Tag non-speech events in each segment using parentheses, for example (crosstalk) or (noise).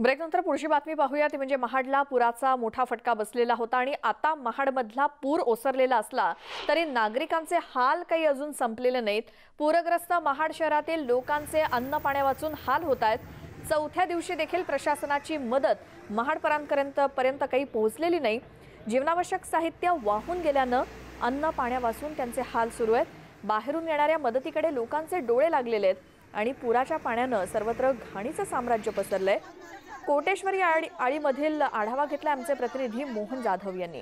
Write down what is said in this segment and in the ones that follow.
ब्रेकनंतर पुढची बातमी पाहूया. ती म्हणजे महाडला पुराचा मोठा फटका बसलेला होता आणि आता महाडमधला पूर ओसरलेला असला तरी नागरिकांचे हाल काही अजून संपलेले नाहीत. पूरग्रस्त महाड शहरातील लोकांचे अन्न पाण्या वाचून हाल होत आहेत. चौथ्या दिवशी देखील प्रशासनाची मदत महाडपरांपर्यंत पर्यंत काही पोहोचलेली नाही. जीवनावश्यक साहित्य वाहून गेल्यानं अन्न पाण्यापासून त्यांचे हाल सुरू आहेत. बाहेरून येणाऱ्या मदतीकडे लोकांचे डोळे लागलेले आहेत आणि पुराच्या पाण्यानं सर्वत्र घाणीचं साम्राज्य पसरलंय. कोटेश्वरी आळी आळीमधील आढावा घेतला आमचे प्रतिनिधी मोहन जाधव यांनी.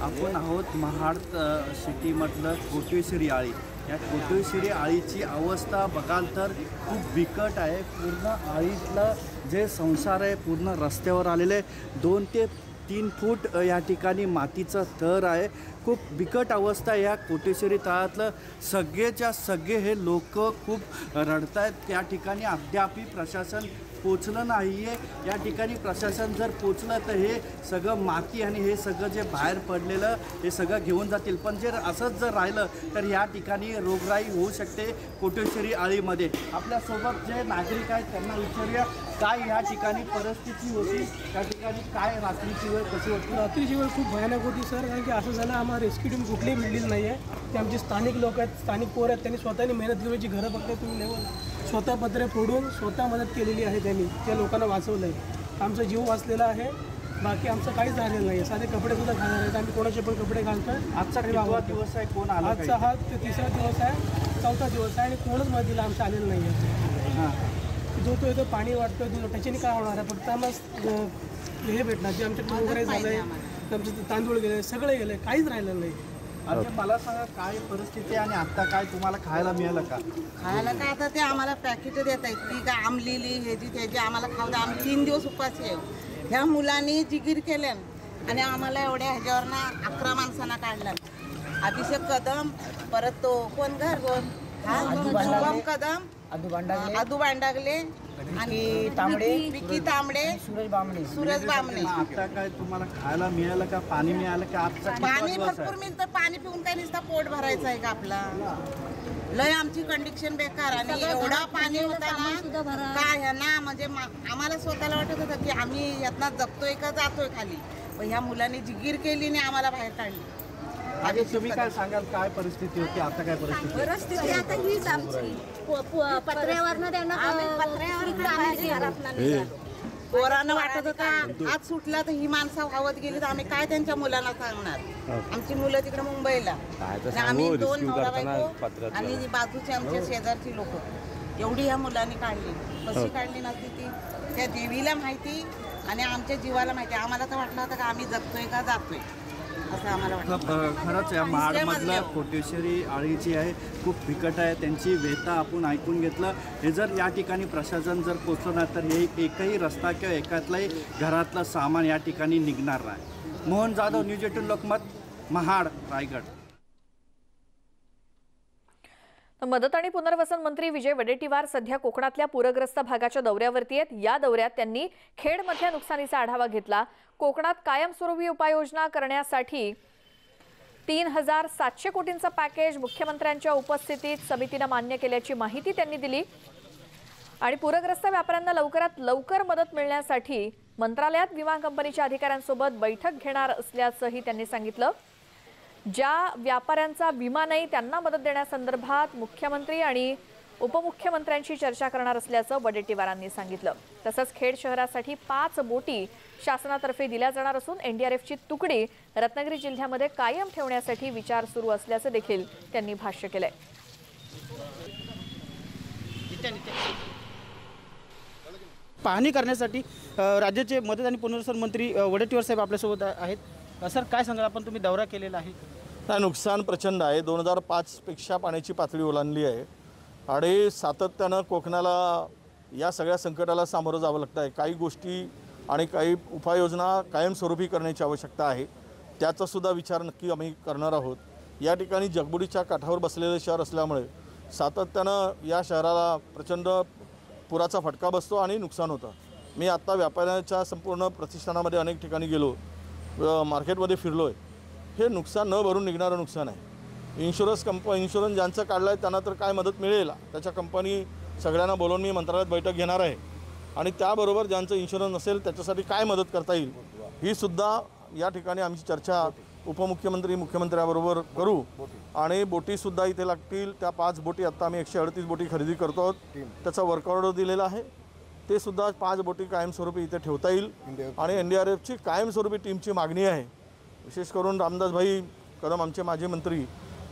आपण आहोत महाड अ, सिटीमधलं कोटेश्वरी आळी. या कोटेश्वरी आळीची अवस्था बघाल तर खूप बिकट आहे. पूर्ण आळीतलं जे संसार आहे पूर्ण रस्त्यावर आलेले दोन ते तीन फूट या ठिकाणी मातीचा थर आहे. खूप बिकट अवस्था या कोटेश्वरी तळातलं. सगळेच्या सगळे हे लोक खूप रडत आहेत त्या ठिकाणी अद्यापही प्रशासन पोचलं नाही आहे या ठिकाणी प्रशासन जर पोचलं तर हे सगळं माती आणि हे सगळं जे बाहेर पडलेलं हे सगळं घेऊन जातील. पण जर असंच जर राहिलं तर या ठिकाणी रोगराई होऊ शकते कोटेश्वरी आळीमध्ये. आपल्यासोबत जे नागरिक आहेत त्यांना विचारूया काय या ठिकाणी परिस्थिती होती? त्या ठिकाणी काय रात्रीची वेळ कशी होती? रात्रीची वेळ खूप भयानक होती सर. कारण की असं झालं आम्हाला रेस्क्यू टीम कुठलीही मिळलेली नाही आहे ते आमचे स्थानिक लोक आहेत स्थानिक पोर आहेत. त्यांनी स्वतःने मेहनत घेऊन जी घरं बघताय तुम्ही लेवल स्वतः पत्रे फोडून स्वतः मदत केलेली आहे. त्यांनी त्या लोकांना वाचवलं आहे आमचा जीव वाचलेला आहे बाकी आमचं काहीच झालेलं नाही आहे साधे कपडे सुद्धा घालणार आहेत आम्ही कोणाचे पण कपडे घालतोय. आजचा कितवा. दिवस आहे? कोण आला आजचा हा ते तिसरा दिवस आहे चौथा दिवस आहे आणि कोणच मदतीला आमच्या आलेलं नाही आहे हां. जो तो येतो पाणी वाटतोय दूध त्याच्याने काय होणार आहे? फक्त आम्हाला हे भेटणार. जे आमच्या वगैरे झालं आहे आमचे तांदूळ गेले सगळे गेले काहीच राहिलं नाही. आता मला सांगा काय परिस्थिती आहे आणि आता काय तुम्हाला खायला मिळालं का? खायला काय आता ते आम्हाला पॅकेट देत आहेत. ती काय आमलेली ह्याची त्याची आम्हाला खाऊ द्या. आम्ही तीन दिवस उपाशी आहे. ह्या मुलांनी जिगीर केल्यान आणि आम्हाला एवढ्या ह्याच्यावरनं अकरा माणसांना काढलं. अभिषेक कदम परत तो कोण घर? कोण हा शुभम कदम. आदू बांडागले आणि तांबडे? विकी तांबडे? सूरज बामणे. सूरज बामणे. आता काय तुम्हाला खायला मिळालं का पाणी मिळालं का? आजचा पाणी भरपूर मिळतं पाणी पिऊन काय नुसता पोट भरायचं आहे का आपला? लय आमची कंडिशन बेकार आणि एवढा पाणी होता ना काय ह्यांना म्हणजे मा- आम्हाला स्वतःला वाटत होतं की आम्ही यातनं जगतोय का जातोय खाली. पण ह्या मुलांनी जिगीर केली आणि आम्हाला बाहेर काढली. आणि तुम्ही काय सांगाल काय परिस्थिती होती आता काय परिस्थिती आहे? परिस्थिती आता हीच आमची. पत्र्यावरनं त्यांना. पोरांना वाटत होता हात सुटला तर ही माणसं वावत गेली तर आम्ही काय त्यांच्या मुलांना सांगणार? आमची मुलं तिकडे मुंबईला. आणि आम्ही दोन नवरा बायको आणि बाजूचे आमचे शेजारची लोक. एवढी ह्या मुलांनी काढली. कशी काढली नव्हती ती? त्या देवीला माहिती आणि आमच्या जीवाला माहिती. आम्हाला तर वाटलं होतं का आम्ही जगतोय का जातोय. असं आम्हाला खरंच या महाडमधलं. कोटेश्वरी आळी जी आहे खूप बिकट आहे त्यांची व्यथा आपण ऐकून घेतलं. हे जर या ठिकाणी प्रशासन जर पोचलं नाही तर हे एकही रस्ता किंवा एकातलाही घरातलं सामान या ठिकाणी निघणार नाही. मोहन जाधव न्यूज एटीन लोकमत महाड रायगड तर मदत आणि पुनर्वसन मंत्री विजय वडेट्टीवार सध्या कोकणातल्या पूरग्रस्त भागाच्या दौऱ्यावरती आहेत. या दौऱ्यात त्यांनी खेडमधल्या नुकसानीचा आढावा घेतला. कोकणात कायमस्वरूपी उपाययोजना करण्यासाठी तीन हजार सातशे कोटींचं पॅकेज मुख्यमंत्र्यांच्या उपस्थितीत समितीनं मान्य केल्याची माहिती त्यांनी दिली. आणि पूरग्रस्त व्यापाऱ्यांना लवकरात लवकर मदत मिळण्यासाठी मंत्रालयात विमा कंपनीच्या अधिकाऱ्यांसोबत बैठक घेणार असल्याचंही त्यांनी सांगितलं. ज्या व्यापाऱ्यांचा विमा नाही त्यांना मदत देण्यासंदर्भात मुख्यमंत्री आणि उपमुख्यमंत्र्यांशी चर्चा करणार असल्याचं वडेट्टीवारांनी सांगितलं. तसंच खेड शहरासाठी पाच बोटी शासनातर्फे दिल्या जाणार असून एनडीआरएफची तुकडी रत्नागिरी जिल्ह्यामध्ये कायम ठेवण्यासाठी विचार सुरू असल्याचं देखील त्यांनी भाष्य केलंय. पाहणी करण्यासाठी राज्याचे मदत आणि पुनर्वसन मंत्री वडेट्टीवार साहेब आपल्यासोबत आहेत. सर काय सांगाल? आपण तुम्ही दौरा केलेला आहे. नाही नुकसान प्रचंड आहे. दोन हजार पाचपेक्षा पाण्याची पातळी ओलांडली आहे. आणि सातत्यानं कोकणाला या सगळ्या संकटाला सामोरं जावं लागतं आहे. काही गोष्टी आणि काही उपाययोजना कायमस्वरूपी करण्याची आवश्यकता आहे. त्याचासुद्धा विचार नक्की आम्ही करणार आहोत. या ठिकाणी जगबुडीच्या काठावर बसलेलं शहर असल्यामुळे सातत्यानं या शहराला प्रचंड पुराचा फटका बसतो आणि नुकसान होतं. मी आत्ता व्यापाऱ्याच्या संपूर्ण प्रतिष्ठानामध्ये अनेक ठिकाणी गेलो. मार्केटमध्ये फिरलो आहे हे नुकसान न भरून निघणारं नुकसान आहे. इन्शुरन्स कंप इन्शुरन्स ज्यांचं काढलं आहे त्यांना तर काय मदत मिळेल? त्याच्या कंपनी सगळ्यांना बोलवून मी मंत्रालयात बैठक घेणार आहे. आणि त्याबरोबर ज्यांचं इन्शुरन्स नसेल त्याच्यासाठी काय मदत करता येईल? ही सुद्धा या ठिकाणी आमची चर्चा उपमुख्यमंत्री मुख्यमंत्र्याबरोबर करू. आणि बोटीसुद्धा इथे लागतील. त्या पाच बोटी आत्ता आम्ही एकशे अडतीस बोटी खरेदी करतो आहोत. त्याचा वर्क ऑर्डर दिलेला आहे. ते सुद्धा पाच बोटी कायमस्वरूपी इथे ठेवता येईल. आणि एन डी आर एफची कायमस्वरूपी टीमची मागणी आहे. विशेष करून रामदासभाई कदम आमचे माजी मंत्री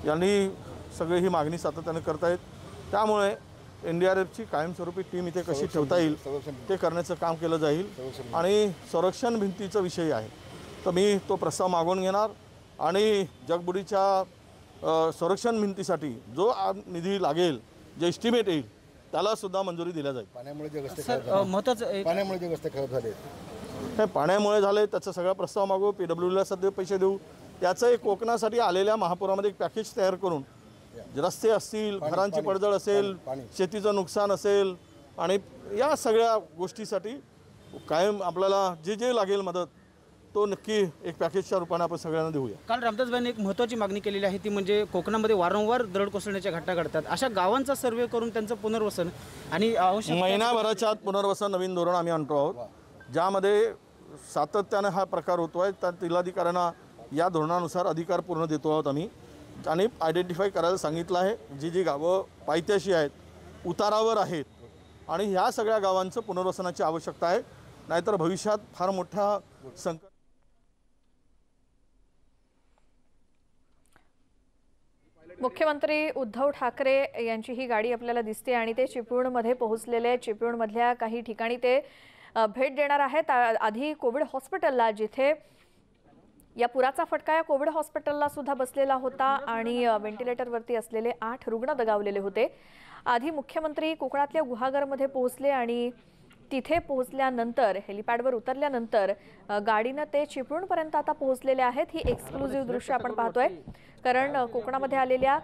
यांनी सगळी ही मागणी सातत्याने करतायत. त्यामुळे एन डी आर एफची कायमस्वरूपी टीम इथे कशी ठेवता येईल ते करण्याचं काम केलं जाईल आणि संरक्षण भिंतीचा विषय आहे. तर मी तो प्रस्ताव मागून घेणार आणि जगबुडीच्या संरक्षण भिंतीसाठी जो आ- निधी लागेल जे एस्टिमेट येईल त्याला सुद्धा मंजुरी दिल्या जाईल. पाण्यामुळे जे खराब झाले. एक पाण्यामुळे झाले हे पाण्यामुळे झाले त्याचा सगळा प्रस्ताव मागू पी डब्ल्यूला सध्या पैसे देऊ. त्याचं एक कोकणासाठी आलेल्या महापुरामध्ये एक पॅकेज तयार करून रस्ते असतील घरांची पडझड असेल शेतीचं नुकसान असेल आणि या सगळ्या गोष्टीसाठी कायम आपल्याला जे जे लागेल मदत तो नक्की एक पॅकेजच्या रूपाने आपण सगळ्यांना देऊया. काल रामदासबाईंनी एक महत्त्वाची मागणी केलेली आहे ती म्हणजे कोकणामध्ये वारंवार दरड कोसळण्याच्या घटना घडतात. अशा गावांचा सर्वे करून त्यांचं पुनर्वसन आणि महिनाभराच्या आत पुनर्वसन नवीन धोरण आम्ही आणतो आहोत. ज्यामध्ये सातत्यानं हा प्रकार होतो आहे त्या जिल्हाधिकाऱ्यांना या धोरणानुसार अधिकार पूर्ण देतो आहोत आम्ही. आणि आयडेंटिफाय करायला सांगितलं आहे जी जी गावं पायथ्याशी आहेत उतारावर आहेत आणि ह्या सगळ्या गावांचं पुनर्वसनाची आवश्यकता आहे. नाहीतर भविष्यात फार मोठा संकट मुख्यमंत्री उद्धव ठाकरे यांची ही गाडी आपल्याला दिसते आणि ते चिपळूणमध्ये पोहोचलेले आहे चिपळूणमधल्या काही ठिकाणी ते भेट देणार आहेत. आधी कोविड हॉस्पिटलला जिथे या पुराचा फटका या कोविड हॉस्पिटलला सुद्धा बसलेला होता आणि व्हेंटिलेटरवरती असलेले आठ रुग्ण दगावलेले होते. आधी मुख्यमंत्री कोकणातल्या गुहागरमध्ये पोहोचले आणि तिथे पोहोचल्यानंतर हेलिपॅडवर उतरल्यानंतर गाडीनं ते चिपळूणपर्यंत आता पोहोचलेले आहेत. ही एक्सक्लुझिव्ह दृश्य आपण पाहतोय. कारण कोकणामध्ये आलेल्या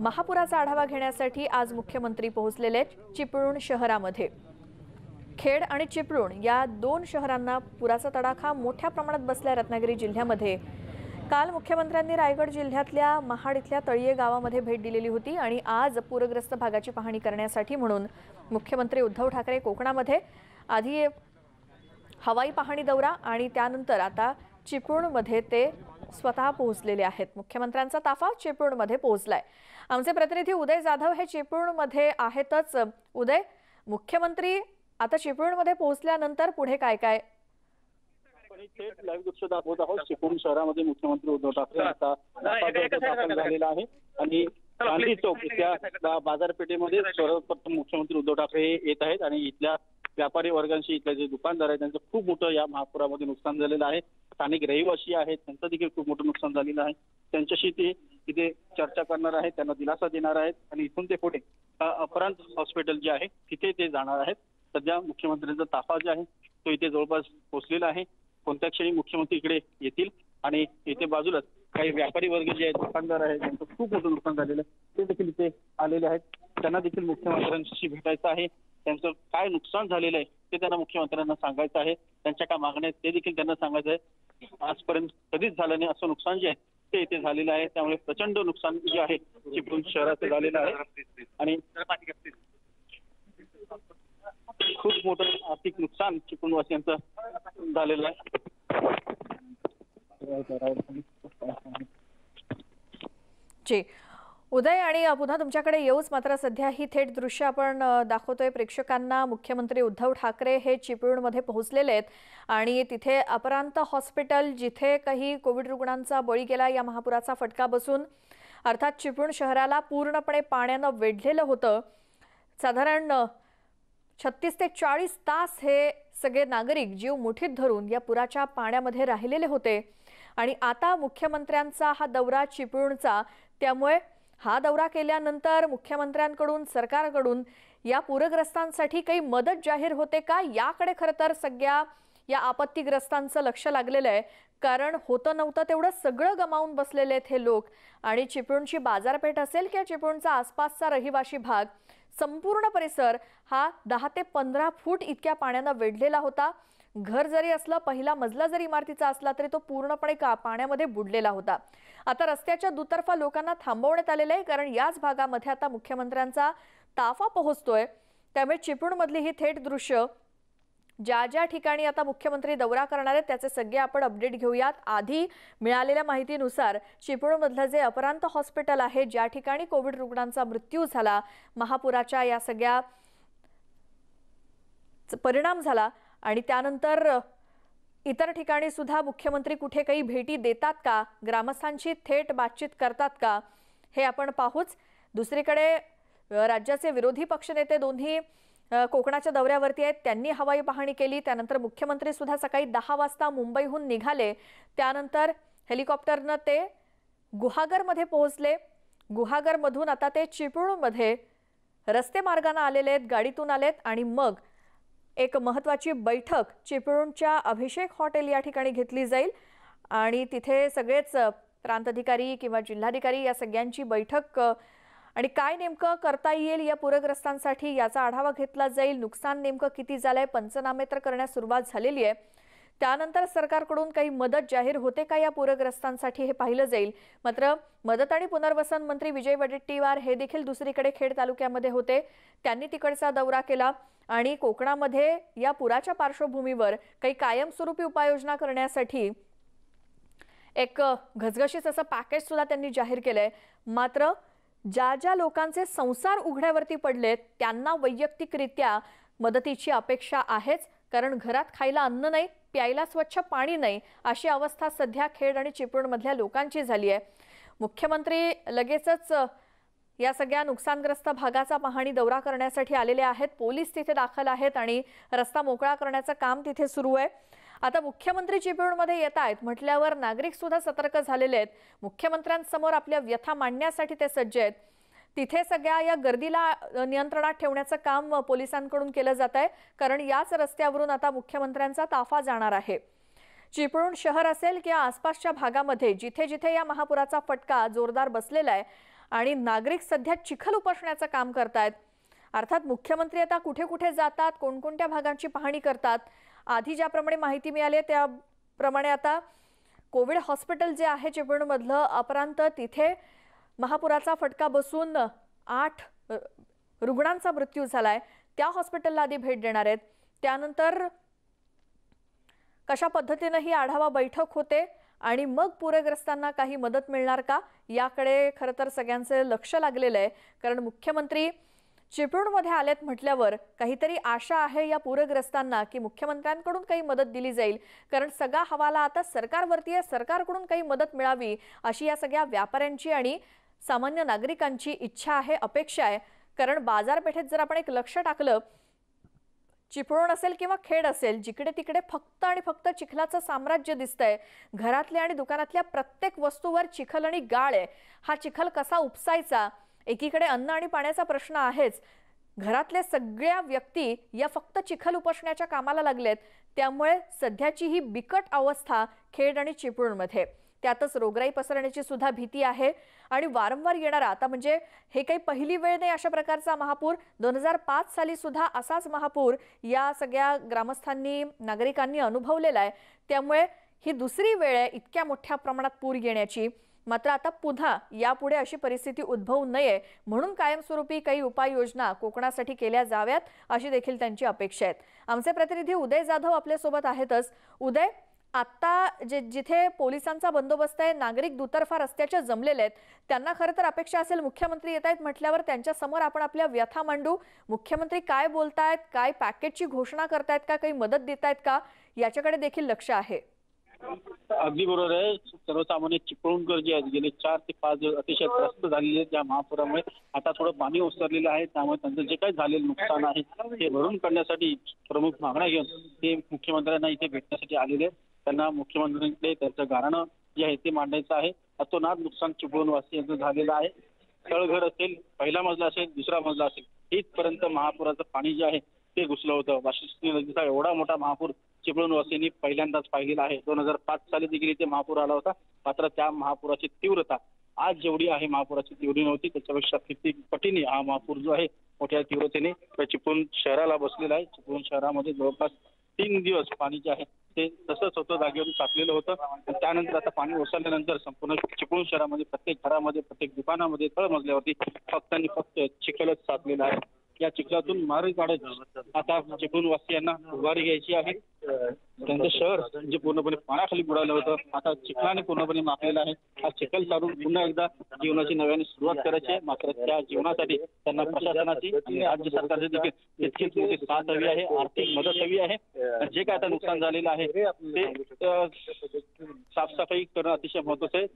महापुराचा आढावा घेण्यासाठी आज मुख्यमंत्री पोहोचलेले आहेत चिपळूण शहरामध्ये. खेड आणि चिपळूण या दोन शहरांना पुराचा तडाखा मोठ्या प्रमाणात बसलाय रत्नागिरी जिल्ह्यामध्ये. काल मुख्यमंत्र्यांनी रायगड जिल्ह्यातल्या महाड इथल्या तळीये गावामध्ये भेट दिलेली होती आणि आज पूरग्रस्त भागाची पाहणी करण्यासाठी म्हणून मुख्यमंत्री उद्धव ठाकरे कोकणामध्ये. आधी हवाई पाहणी दौरा आणि त्यानंतर आता चिपळूणमध्ये ते स्वतः पोहोचलेले आहेत. मुख्यमंत्र्यांचा ताफा चिपळूणमध्ये पोहोचलाय. आमचे प्रतिनिधी उदय जाधव हे चिपळूणमध्ये आहेतच. उदय मुख्यमंत्री आता चिपळूणमध्ये पोहोचल्यानंतर पुढे काय काय? आपण थेट लाईव्ह दृश्य दाखवत आहोत. चिपळूण शहरामध्ये मुख्यमंत्री उद्धव ठाकरे यांचा दाखल झालेला आहे. आणि गांधी चौक इथल्या बाजारपेठेमध्ये सर्वप्रथम मुख्यमंत्री उद्धव ठाकरे येत आहेत आणि इथल्या व्यापारी वर्गांशी इथले जे दुकानदार आहेत त्यांचं खूप मोठं या महापुरामध्ये नुकसान झालेलं आहे. स्थानिक रहिवासी आहेत त्यांचं देखील खूप मोठं नुकसान झालेलं आहे. त्यांच्याशी ते इथे चर्चा करणार आहेत त्यांना दिलासा देणार आहेत. आणि इथून ते पुढे अपरांत हॉस्पिटल जे आहे तिथे ते जाणार आहेत. सध्या मुख्यमंत्र्यांचा ताफा जो आहे तो इथे जवळपास पोहोचलेला आहे. कोणत्या क्षणी मुख्यमंत्री इकडे येतील आणि इथे बाजूलाच काही व्यापारी वर्ग जे आहेत दुकानदार आहेत त्यांचं खूप मोठं नुकसान झालेलं आहे. ते देखील इथे आलेले आहेत. त्यांना देखील मुख्यमंत्र्यांशी भेटायचं आहे. त्यांचं काय नुकसान झालेलं आहे ते त्यांना मुख्यमंत्र्यांना सांगायचं आहे. त्यांच्या काय मागण्या आहेत ते देखील त्यांना सांगायचं आहे. आजपर्यंत कधीच झालं नाही. असं नुकसान जे आहे ते इथे झालेलं आहे. त्यामुळे प्रचंड नुकसान जे आहे चिपळूण शहराचं झालेलं आहे. आणि खूप मोठं आर्थिक नुकसान चिपळूणवासियांचं झालेलं आहे. जी. उदय आणि पुन्हा तुमच्याकडे येऊच मात्र सध्या ही थेट दृश्य आपण दाखवतोय. प्रेक्षकांना मुख्यमंत्री उद्धव ठाकरे हे चिपळूणमध्ये पोहोचलेले आहेत आणि तिथे अपरांत हॉस्पिटल जिथे काही कोविड रुग्णांचा बळी गेला या महापुराचा फटका बसून. अर्थात चिपळूण शहराला पूर्णपणे पाण्यानं वेढलेलं होतं. साधारण छत्तीस ते चाळीस तास हे सगळे नागरिक जीव मुठीत धरून या पुराच्या पाण्यामध्ये राहिलेले होते. आणि आता मुख्यमंत्र्यांचा हा दौरा चिपळूणचा. त्यामुळे हा दौरा केल्यानंतर मुख्यमंत्र्यांकडून सरकारकडून या पूरग्रस्तांसाठी काही मदत जाहीर होते का? याकडे खरं तर सगळ्या या आपत्तीग्रस्तांचं लक्ष लागलेलं आहे. कारण होतं नव्हतं तेवढं सगळं गमावून बसलेले आहेत हे लोक. आणि चिपळूणची बाजारपेठ असेल किंवा चिपळूणचा आसपासचा रहिवाशी भाग संपूर्ण परिसर हा दहा ते पंधरा फूट इतक्या पाण्यानं वेढलेला होता. घर जरी असलं पहिला मजला जरी इमारतीचा असला तरी तो पूर्णपणे का पाण्यामध्ये बुडलेला होता. आता रस्त्याच्या दुतर्फा लोकांना थांबवण्यात आलेलं आहे कारण याच भागामध्ये आता मुख्यमंत्र्यांचा ताफा पोहोचतोय. त्यामुळे चिपळूणमधली ही थेट दृश्य ज्या ज्या ठिकाणी आता मुख्यमंत्री दौरा करणार आहेत त्याचे सगळे आपण अपडेट घेऊयात. आधी मिळालेल्या माहितीनुसार चिपळूणमधलं जे अपरांत हॉस्पिटल आहे ज्या ठिकाणी कोविड रुग्णांचा मृत्यू झाला महापुराच्या या सगळ्या च- परिणाम झाला आणि त्यानंतर इतर ठिकाणी सुद्धा मुख्यमंत्री कुठे काही भेटी देतात का? ग्रामस्थांशी थेट बातचीत करतात का? हे आपण पाहूच. दुसरीकडे राज्याचे विरोधी पक्षनेते दोन्ही कोकणाच्या दौऱ्यावरती आहेत. त्यांनी हवाई पाहणी केली. त्यानंतर मुख्यमंत्री सुद्धा सकाळी दहा वाजता मुंबईहून निघाले. त्यानंतर हेलिकॉप्टरनं ते गुहागरमध्ये पोहोचले. गुहागरमधून आता ते चिपळूणमध्ये रस्ते मार्गाने आलेले आहेत गाडीतून आलेत आणि मग एक महत्त्वाची बैठक चिपळूणच्या अभिषेक हॉटेल या ठिकाणी घेतली जाईल. आणि तिथे सगळेच प्रांताधिकारी किंवा जिल्हाधिकारी या सगळ्यांची बैठक आणि काय नेमकं करता येईल या पूरग्रस्तांसाठी याचा आढावा घेतला जाईल. नुकसान नेमकं किती झालंय? पंचनामे तर करण्यास सुरुवात झालेली आहे. त्यानंतर सरकारकडून काही मदत जाहीर होते का या पूरग्रस्तांसाठी हे पाहिलं जाईल. मात्र मदत आणि पुनर्वसन मंत्री विजय वडेट्टीवार हे देखील दुसरीकडे खेड तालुक्यामध्ये होते. त्यांनी तिकडचा दौरा केला आणि कोकणामध्ये या पुराच्या पार्श्वभूमीवर काही कायमस्वरूपी उपाययोजना करण्यासाठी एक घसघशीत असं पॅकेज सुद्धा त्यांनी जाहीर केलंय. मात्र ज्या ज्या लोकांचे संसार उघड्यावरती पडलेत त्यांना वैयक्तिकरित्या मदतीची अपेक्षा आहेच. कारण घरात खायला अन्न नाही प्यायला स्वच्छ पाणी नाही अशी अवस्था सध्या खेड आणि चिपळूणमधल्या लोकांची झाली आहे. मुख्यमंत्री लगेचच या सगळ्या नुकसानग्रस्त भागाचा पाहणी दौरा करण्यासाठी आलेले आहेत. पोलीस तिथे दाखल आहेत आणि रस्ता मोकळा करण्याचं काम तिथे सुरू आहे. आता मुख्यमंत्री चिपळूणमध्ये येत आहेत. म्हटल्यावर नागरिक सुद्धा सतर्क झालेले आहेत. मुख्यमंत्र्यांसमोर आपल्या व्यथा मांडण्यासाठी ते सज्ज आहेत. तिथे सगळ्या या गर्दीला नियंत्रणात ठेवण्याचं काम पोलिसांकडून केलं जात आहे. कारण याच रस्त्यावरून आता मुख्यमंत्र्यांचा ताफा जाणार आहे. चिपळूण शहर असेल किंवा आसपासच्या भागामध्ये जिथे जिथे या महापुराचा फटका जोरदार बसलेला आहे आणि नागरिक सध्या चिखल उपसण्याचं काम करतायत. अर्थात मुख्यमंत्री आता कुठे कुठे जातात कोणकोणत्या भागांची पाहणी करतात आधी ज्याप्रमाणे माहिती मिळाली आहे त्याप्रमाणे आता कोविड हॉस्पिटल जे आहे चिपळूणमधलं अपरांत तिथे महापुराचा फटका बसून आठ रुग्णांचा मृत्यू झाला आहे त्या हॉस्पिटलला आधी भेट देणार आहेत. त्यानंतर कशा पद्धतीनं ही आढावा बैठक होते आणि मग पूरग्रस्तांना काही मदत मिळणार का याकडे खरं तर सगळ्यांचं लक्ष लागलेलं आहे. कारण मुख्यमंत्री चिपळूणमध्ये आल्यात म्हटल्यावर काहीतरी आशा आहे या पूरग्रस्तांना की मुख्यमंत्र्यांकडून काही मदत दिली जाईल. कारण सगळा हवाला आता सरकारवरती आहे. सरकारकडून काही मदत मिळावी अशी या सगळ्या व्यापाऱ्यांची आणि सामान्य नागरिकांची इच्छा आहे अपेक्षा आहे. कारण बाजारपेठेत जर आपण एक लक्ष टाकलं चिपळूण असेल किंवा खेड असेल जिकडे तिकडे फक्त आणि फक्त चिखलाचं साम्राज्य दिसतंय घरातल्या आणि दुकानातल्या प्रत्येक वस्तूवर चिखल आणि गाळ आहे. हा चिखल कसा उपसायचा? एकीकडे अन्न आणि पाण्याचा प्रश्न आहेच. घरातल्या सगळ्या व्यक्ती या फक्त चिखल उपसण्याच्या कामाला लागलेत. त्यामुळे सध्याची ही बिकट अवस्था खेड आणि चिपळूणमध्ये. त्यातच रोगराई पसरण्याची सुद्धा भीती आहे. आणि वारंवार येणारा आता म्हणजे हे काही पहिली वेळ नाही अशा प्रकारचा महापूर. दोन हजार पाच साली सुद्धा असाच महापूर या सगळ्या ग्रामस्थांनी नागरिकांनी अनुभवलेला आहे. त्यामुळे ही दुसरी वेळ आहे इतक्या मोठ्या प्रमाणात पूर येण्याची. मात्र आता पुन्हा यापुढे अशी परिस्थिती उद्भवू नये म्हणून कायमस्वरूपी काही उपाययोजना कोकणासाठी केल्या जाव्यात अशी देखील त्यांची अपेक्षा आहेत. आमचे प्रतिनिधी उदय जाधव आपल्यासोबत आहेतच. उदय आत्ता जे जिथे पोलिसांचा बंदोबस्त आहे नागरिक दुतर्फा रस्त्याच्या जमलेले आहेत त्यांना खरं तर अपेक्षा असेल मुख्यमंत्री येत आहेत म्हटल्यावर त्यांच्यासमोर आपण आपल्या व्यथा मांडू. मुख्यमंत्री काय बोलतायत काय पॅकेजची घोषणा करतायत का काही मदत देत आहेत का याच्याकडे देखील लक्ष आहे. अगदी बरोबर आहे. सर्वसामान्य चिपळूणकर जे आहेत. गेले चार ते पाच दिवस अतिशय त्रस्त झालेले आहेत त्या महापुरामुळे. आता थोडं पाणी ओसरलेलं आहे. त्यामुळे त्यांचं जे काही झालेलं नुकसान आहे ते भरून काढण्यासाठी प्रमुख मागण्या घेऊन ते मुख्यमंत्र्यांना इथे भेटण्यासाठी आलेले आहेत. त्यांना मुख्यमंत्र्यांकडे त्यांचं गारणं जे आहे ते मांडायचं आहे. अतोनात नुकसान चिपळूणवासियांचं झालेलं आहे. तळघर असेल पहिला मजला असेल दुसरा मजला असेल इथपर्यंत महापुराचं पाणी जे आहे ते घुसलं होतं. वाशिष्ठी नदीचा एवढा मोठा महापूर चिपळूण वासियांनी पहिल्यांदाच पाहिलेला आहे. दोन हजार पाच साली देखील इथे महापूर आला होता. मात्र त्या महापुराची तीव्रता आज जेवढी आहे महापुराची तेवढी नव्हती. त्याच्यापेक्षा किती पटीने हा महापूर जो आहे मोठ्या तीव्रतेने चिपळूण शहराला बसलेला आहे. चिपळूण शहरामध्ये जवळपास तीन दिवस पाणी जे आहे ते तसंच होतं. जागेवरून साचलेलं होतं. त्यानंतर आता पाणी ओसरल्यानंतर संपूर्ण चिपळूण शहरामध्ये प्रत्येक घरामध्ये प्रत्येक दुकानामध्ये तळ मजल्यावरती फक्त आणि फक्त चिखलच साचलेला आहे. या चिखलातून मार्ग काढत आता चिपळूण वासियांना उभारी घ्यायची आहे. त्यांचं शहर जे पूर्णपणे पाण्याखाली बुडालं होतं आता चिखलाने पूर्णपणे मापलेलं आहे. हा चिखल सारून पुन्हा एकदा जीवनाची नव्याने सुरुवात करायची आहे. मात्र त्या जीवनासाठी त्यांना प्रशासनाची आणि राज्य सरकारची देखील तितकीच मोठी साथ हवी आहे आर्थिक मदत हवी आहे. जे काय आता नुकसान झालेलं आहे ते साफसफाई करणं अतिशय महत्वाचं आहे.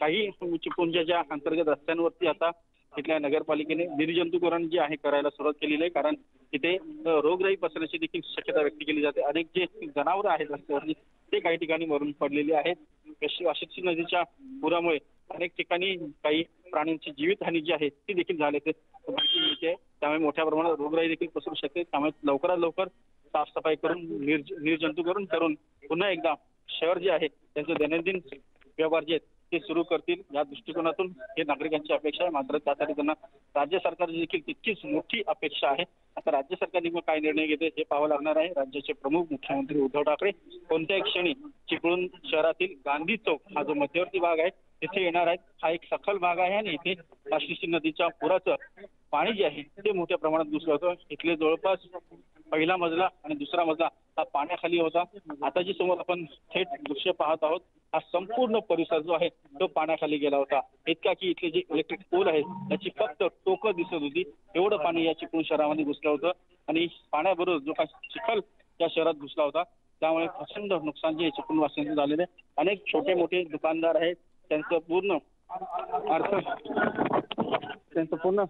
काही चिपळूणच्या ज्या अंतर्गत रस्त्यांवरती आता इथल्या नगरपालिकेने निर्जंतुकरण जे आहे करायला सुरुवात केलेली आहे. कारण तिथे रोगराई पसरण्याची देखील शक्यता व्यक्त केली जाते. अनेक जे जनावरं आहेत रस्त्यावरती ते काही ठिकाणी मरून पडलेली आहेत. अशी नदीच्या पुरामुळे अनेक ठिकाणी काही प्राण्यांची जीवितहानी जी आहे ती देखील झाली ते मिळते त्यामुळे मोठ्या प्रमाणात रोगराई देखील पसरू शकते. त्यामुळे लवकरात लवकर साफसफाई करून निर्ज निर्जंतुकरण करून पुन्हा एकदा शहर जे आहे त्यांचे दैनंदिन व्यवहार जे आहेत ते सुरू करतील. या दृष्टिकोनातून हे नागरिकांची अपेक्षा आहे. मात्र त्यासाठी त्यांना राज्य सरकारची देखील तितकीच मोठी अपेक्षा आहे. आता राज्य सरकार नेमकं काय निर्णय घेते हे पाहावं लागणार आहे. राज्याचे प्रमुख मुख्यमंत्री उद्धव ठाकरे कोणत्याही क्षणी चिपळूण शहरातील गांधी चौक हा जो मध्यवर्ती भाग आहे तिथे येणार आहेत. हा एक सखल भाग आहे आणि इथे आशिषी नदीच्या पुराचं पाणी जे आहे ते मोठ्या प्रमाणात दुसरं होतं. इथले जवळपास पहिला मजला आणि दुसरा मजला हा पाण्याखाली होता. आता जी समोर आपण थेट दृश्य पाहत आहोत. हा संपूर्ण परिसर जो आहे तो पाण्याखाली गेला होता. इतका की इथले जे इलेक्ट्रिक पोल आहेत त्याची फक्त टोकं दिसत होती. एवढं पाणी या चिपळूण शहरामध्ये घुसलं होतं. आणि पाण्याबरोबर जो काही चिखल या शहरात घुसला होता त्यामुळे प्रचंड नुकसान जे आहे चिपळूण वासियांचं झालेलं आहे. अनेक छोटे मोठे दुकानदार आहेत. त्यांचं पूर्ण अर्थ. त्यांचं पूर्ण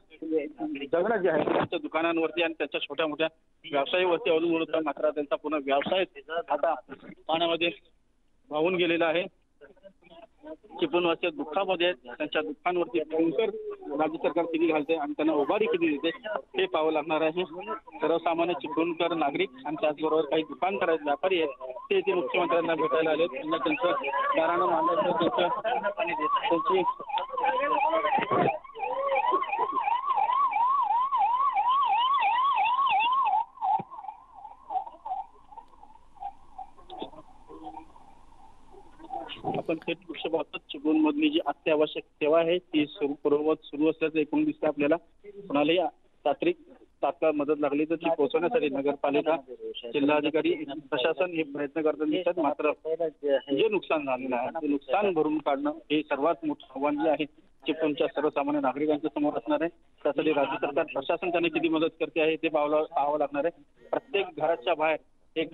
जगणं जे आहे त्यांच्या दुकानांवरती आणि त्यांच्या छोट्या मोठ्या व्यवसायावरती अवलंबून होता. मात्र त्यांचा पूर्ण व्यवसाय आता पाण्यामध्ये वाहून गेलेला आहे. चिपळूणवासी दुःखामध्ये आहेत. त्यांच्या दुःखांवरती भयंकर राज्य सरकार किती घालते आणि त्यांना उभारी किती देते हे पाहावं लागणार आहे. सर्वसामान्य चिपळूणकर नागरिक आणि त्याचबरोबर काही दुकानदार आहेत व्यापारी आहेत ते इथे मुख्यमंत्र्यांना भेटायला आले त्यांना त्यांचं दारानं मानलं त्यांचं त्यांची आपण थेट दृश्य चिपळूण मधली जी अत्यावश्यक सेवा आहे ती सुरू पूर्ववत सुरू असल्याचं एकूण दिसतं आपल्याला. कोणालाही तात्रिक तात्काळ मदत लागली तर ती पोहोचवण्यासाठी नगरपालिका जिल्हाधिकारी प्रशासन हे प्रयत्न करताना दिसतात. मात्र जे नुकसान झालेलं आहे ते नुकसान भरून काढणं हे सर्वात मोठं आव्हान जे आहे चिपळूणच्या सर्वसामान्य नागरिकांच्या समोर असणार आहे. त्यासाठी राज्य सरकार प्रशासन त्यांना किती मदत करते आहे ते पाहावं पाहावं लागणार आहे. प्रत्येक घराच्या बाहेर एक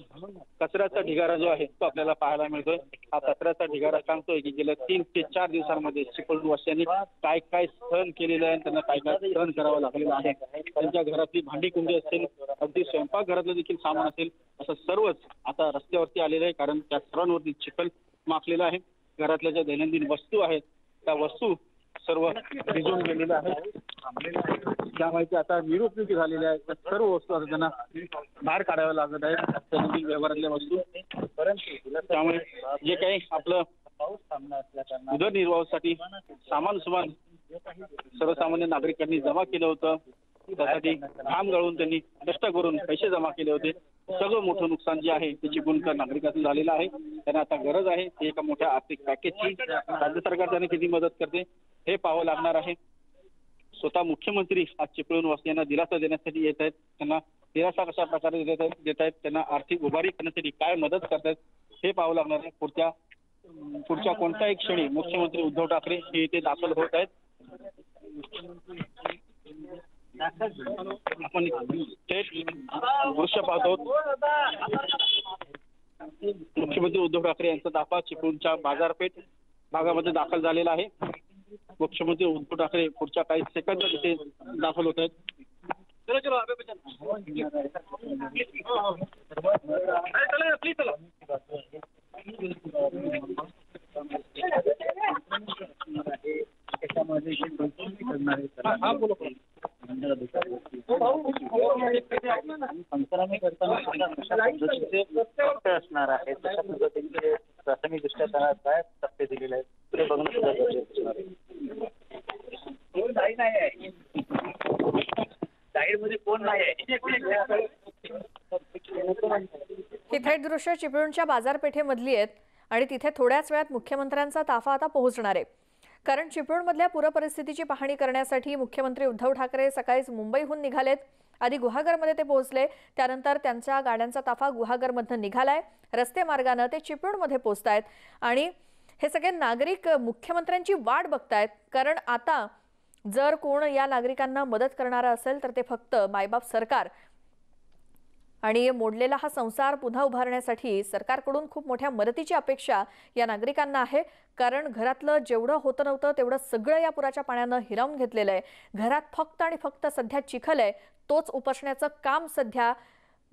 कचऱ्याचा ढिगारा जो आहे तो आपल्याला पाहायला मिळतोय. हा कचऱ्याचा ढिगारा सांगतोय की गेल्या तीन ते चार दिवसांमध्ये चिपळूण वासियांनी काय काय सहन केलेलं आहे त्यांना काय काय सहन करावं लागलेलं आहे. त्यांच्या घरातली भांडी कुंडी असेल अगदी स्वयंपाकघरातलं देखील सामान असेल असं सर्वच आता रस्त्यावरती आलेलं आहे. कारण त्या सर्वांवरती चिखल माखलेला आहे. घरातल्या ज्या दैनंदिन वस्तू आहेत त्या वस्तू सर्व भिजून गेलेलं आहे. त्यामुळे ते आता निरुपयोगी झालेले आहेत. सर्व वस्तू आता त्यांना बाहेर काढाव्या लागत आहेत. दैनंदिन व्यवहारातल्या वस्तू. त्यामुळे जे काही आपलं उदरनिर्वाहासाठी सामान सुमान सर्वसामान्य नागरिकांनी जमा केलं होतं. त्यासाठी घाम गळून त्यांनी कष्ट करून पैसे जमा केले होते. सगळं मोठं नुकसान जे आहे त्याची गुणकर नागरिकातून झालेलं आहे. त्यांना आता गरज आहे एका मोठ्या आर्थिक पॅकेजची राज्य सरकार त्यांना किती मदत करते. हे पाहावं लागणार आहे. स्वतः मुख्यमंत्री आज चिपळूण वासियांना दिलासा देण्यासाठी येत आहेत. त्यांना दिलासा कशा प्रकारे देत आहेत देत आहेत त्यांना आर्थिक उभारी करण्यासाठी काय मदत करतायत हे पाहावं लागणार आहे. पुढच्या पुढच्या कोणत्याही क्षणी मुख्यमंत्री उद्धव ठाकरे हे इथे दाखल होत आहेत. आपण थेट दृश्य पाहतो मुख्यमंत्री उद्धव ठाकरे यांचा दाफा चिपळूणच्या बाजारपेठ भागामध्ये दाखल झालेला आहे. मुख्यमंत्री उद्धव ठाकरे पुढच्या काही सेकंद तिथे दाखल होत आहेत हा बोलो पंचनामे करताना कशा पद्धतीचे टप्पे असणार पद्धतीचे प्राथमिक दृष्ट्या त्यांना काय टप्पे दिलेले आहेत ते बघणं सुद्धा गरजेचं असणार आहे? ही थेट दृश्य चिपळूणच्या बाजारपेठेमधली आहेत आणि तिथे थोड्याच वेळात मुख्यमंत्र्यांचा ताफा आता पोहोचणार आहे. कारण चिपळूणमधल्या पूरपरिस्थितीची पाहणी करण्यासाठी मुख्यमंत्री उद्धव ठाकरे सकाळीच मुंबईहून निघालेत. आधी गुहागरमध्ये ते पोहोचले त्यानंतर त्यांच्या गाड्यांचा ताफा गुहागरमधनं निघालाय. रस्ते मार्गानं ते चिपळूणमध्ये पोहोचतायत. आणि हे सगळे नागरिक मुख्यमंत्र्यांची वाट बघतायत. कारण आता जर कोण या नागरिकांना मदत करणारं असेल तर ते फक्त मायबाप सरकार. आणि मोडलेला हा संसार पुन्हा उभारण्यासाठी सरकारकडून खूप मोठ्या मदतीची अपेक्षा या नागरिकांना आहे. कारण घरातलं जेवढं होतं नव्हतं तेवढं सगळं या पुराच्या पाण्यानं हिरावून घेतलेलं आहे. घरात फक्त आणि फक्त सध्या चिखल आहे. तोच उपसण्याचं काम सध्या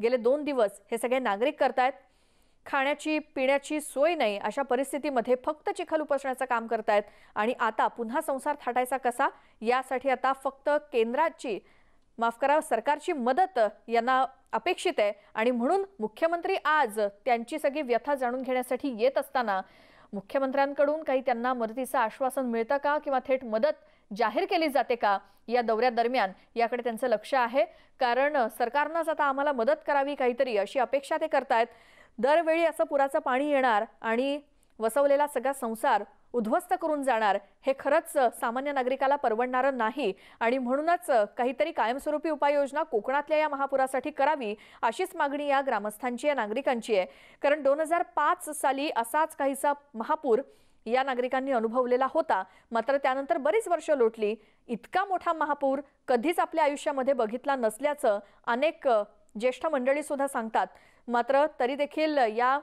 गेले दोन दिवस हे सगळे नागरिक करतायत. खाण्याची पिण्याची सोय नाही. अशा परिस्थितीमध्ये फक्त चिखल उपसण्याचं काम करतायत. आणि आता पुन्हा संसार थाटायचा कसा? यासाठी आता फक्त केंद्राची माफ करा सरकारची मदत यांना अपेक्षित आहे. आणि म्हणून मुख्यमंत्री आज त्यांची सगळी व्यथा जाणून घेण्यासाठी येत असताना मुख्यमंत्र्यांकडून काही त्यांना मदतीचं आश्वासन मिळतं का किंवा थेट मदत जाहीर केली जाते का या दौऱ्यादरम्यान याकडे त्यांचं लक्ष आहे. कारण सरकारनंच आता आम्हाला मदत करावी काहीतरी अशी अपेक्षा ते करतायत. दरवेळी असं पुराचं पाणी येणार आणि वसवलेला सगळा संसार उद्ध्वस्त करून जाणार. हे खरंच सामान्य नागरिकाला परवडणारं नाही. आणि म्हणूनच काहीतरी कायमस्वरूपी उपाययोजना कोकणातल्या या महापुरासाठी करावी अशीच मागणी या ग्रामस्थांची या नागरिकांची आहे. कारण दोन हजार पाच साली असाच काहीसा महापूर या नागरिकांनी अनुभवलेला होता. मात्र त्यानंतर बरीच वर्ष लोटली. इतका मोठा महापूर कधीच आपल्या आयुष्यामध्ये बघितला नसल्याचं अनेक ज्येष्ठ मंडळी सुद्धा सांगतात. मात्र तरी देखील या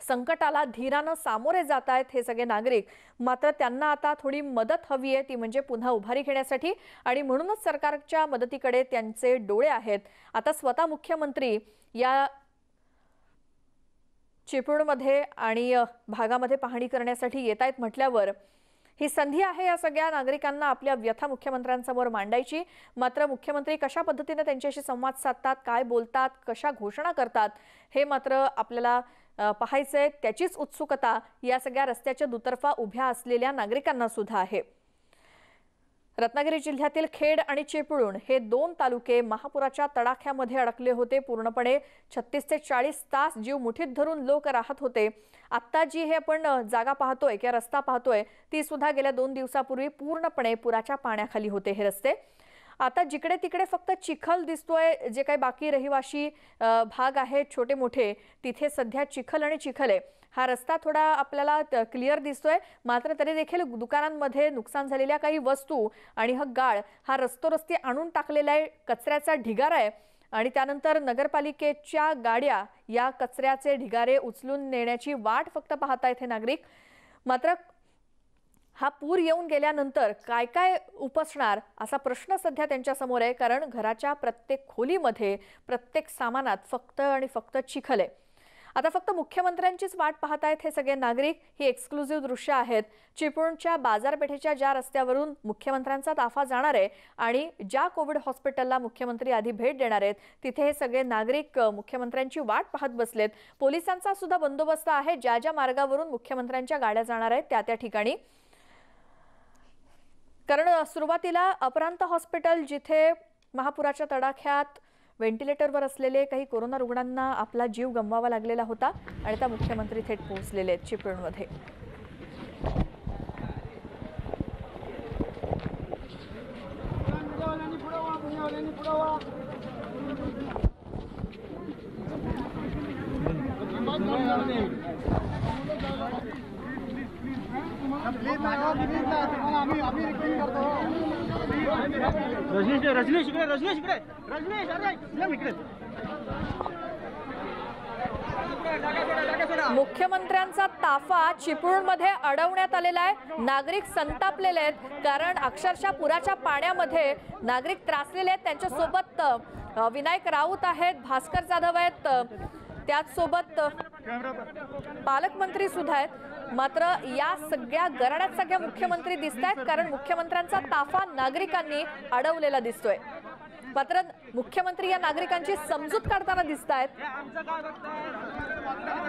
संकटाला धीरानं सामोरे जात आहेत हे सगळे नागरिक. मात्र त्यांना आता थोडी मदत हवी आहे ती म्हणजे पुन्हा उभारी घेण्यासाठी आणि म्हणूनच सरकारच्या मदतीकडे त्यांचे डोळे आहेत. आता स्वतः मुख्यमंत्री या चिपळूणमध्ये आणि भागामध्ये पाहणी करण्यासाठी येत आहेत म्हटल्यावर ही संधी आहे या सगळ्या नागरिकांना आपल्या व्यथा मुख्यमंत्र्यांसमोर मांडायची. मात्र मुख्यमंत्री कशा पद्धतीने त्यांच्याशी संवाद साधतात काय बोलतात कशा घोषणा करतात हे मात्र आपल्याला पाहायचं पाहायचंय त्याचीच उत्सुकता या सगळ्या रस्त्याच्या दुतर्फा उभ्या असलेल्या नागरिकांना सुद्धा आहे. रत्नागिरी जिल्ह्यातील खेड आणि चिपळूण हे दोन तालुके महापुराच्या तडाख्यामध्ये अडकले होते. पूर्णपणे छत्तीस ते चाळीस तास जीव मुठीत धरून लोक राहत होते. आत्ता जी हे आपण जागा पाहतोय किंवा रस्ता पाहतोय ती सुद्धा गेल्या दोन दिवसापूर्वी पूर्णपणे पुराच्या पाण्याखाली होते हे रस्ते. आता जिकडे तिकडे फक्त चिखल दिसतोय जे काही बाकी रहिवाशी भाग आहेत छोटे मोठे तिथे सध्या चिखल आणि चिखल आहे. हा रस्ता थोडा आपल्याला क्लिअर दिसतोय. मात्र तरी देखील दुकानांमध्ये नुकसान झालेल्या काही वस्तू आणि हा गाळ हा रस्तोरस्ती आणून टाकलेला आहे कचऱ्याचा ढिगारा आहे. आणि त्यानंतर नगरपालिकेच्या गाड्या या कचऱ्याचे ढिगारे उचलून नेण्याची वाट फक्त पाहतायत हे नागरिक. मात्र हा पूर येऊन गेल्यानंतर काय काय उपसणार असा प्रश्न सध्या त्यांच्यासमोर आहे कारण घराच्या प्रत्येक खोलीमध्ये प्रत्येक सामानात फक्त आणि फक्त चिखल आहे. आता फक्त मुख्यमंत्र्यांचीच वाट पाहतायत हे सगळे नागरिक. ही एक्सक्लुझिव्ह दृश्य आहेत. चिपळूणच्या बाजारपेठेच्या ज्या रस्त्यावरून मुख्यमंत्र्यांचा ताफा जाणार आहे आणि ज्या कोविड हॉस्पिटलला मुख्यमंत्री आधी भेट देणार आहेत तिथे हे सगळे नागरिक मुख्यमंत्र्यांची वाट पाहत बसलेत. पोलिसांचा सुद्धा बंदोबस्त आहे. ज्या ज्या मार्गावरून मुख्यमंत्र्यांच्या गाड्या जाणार आहेत त्या त्या ठिकाणी. कारण सुरुवातीला अपरांत हॉस्पिटल जिथे महापुराच्या तडाख्यात व्हेंटिलेटरवर असलेले काही कोरोना रुग्णांना आपला जीव गमवावा लागलेला होता आणि त्या मुख्यमंत्री थेट पोहोचलेले आहेत चिपळूणमध्ये रजनीश रजनीश इकडे रजनीश इकडे रजनीश अरे इकडे. मुख्यमंत्र्यांचा ताफा चिपळूणमध्ये अडवण्यात आलेला आहे. नागरिक संतापलेले आहेत कारण अक्षरशः पुराच्या पाण्यामध्ये नागरिक त्रासलेले आहेत. त्यांच्यासोबत विनायक राऊत आहेत भास्कर जाधव आहेत. त्याचसोबत पालकमंत्री सुद्धा आहेत. मात्र या सगळ्या गराड्यात सगळ्या मुख्यमंत्री दिसत आहेत कारण मुख्यमंत्र्यांचा ताफा नागरिकांनी अडवलेला दिसतोय. मात्र मुख्यमंत्री या नागरिकांची समजूत काढताना दिसत आहेत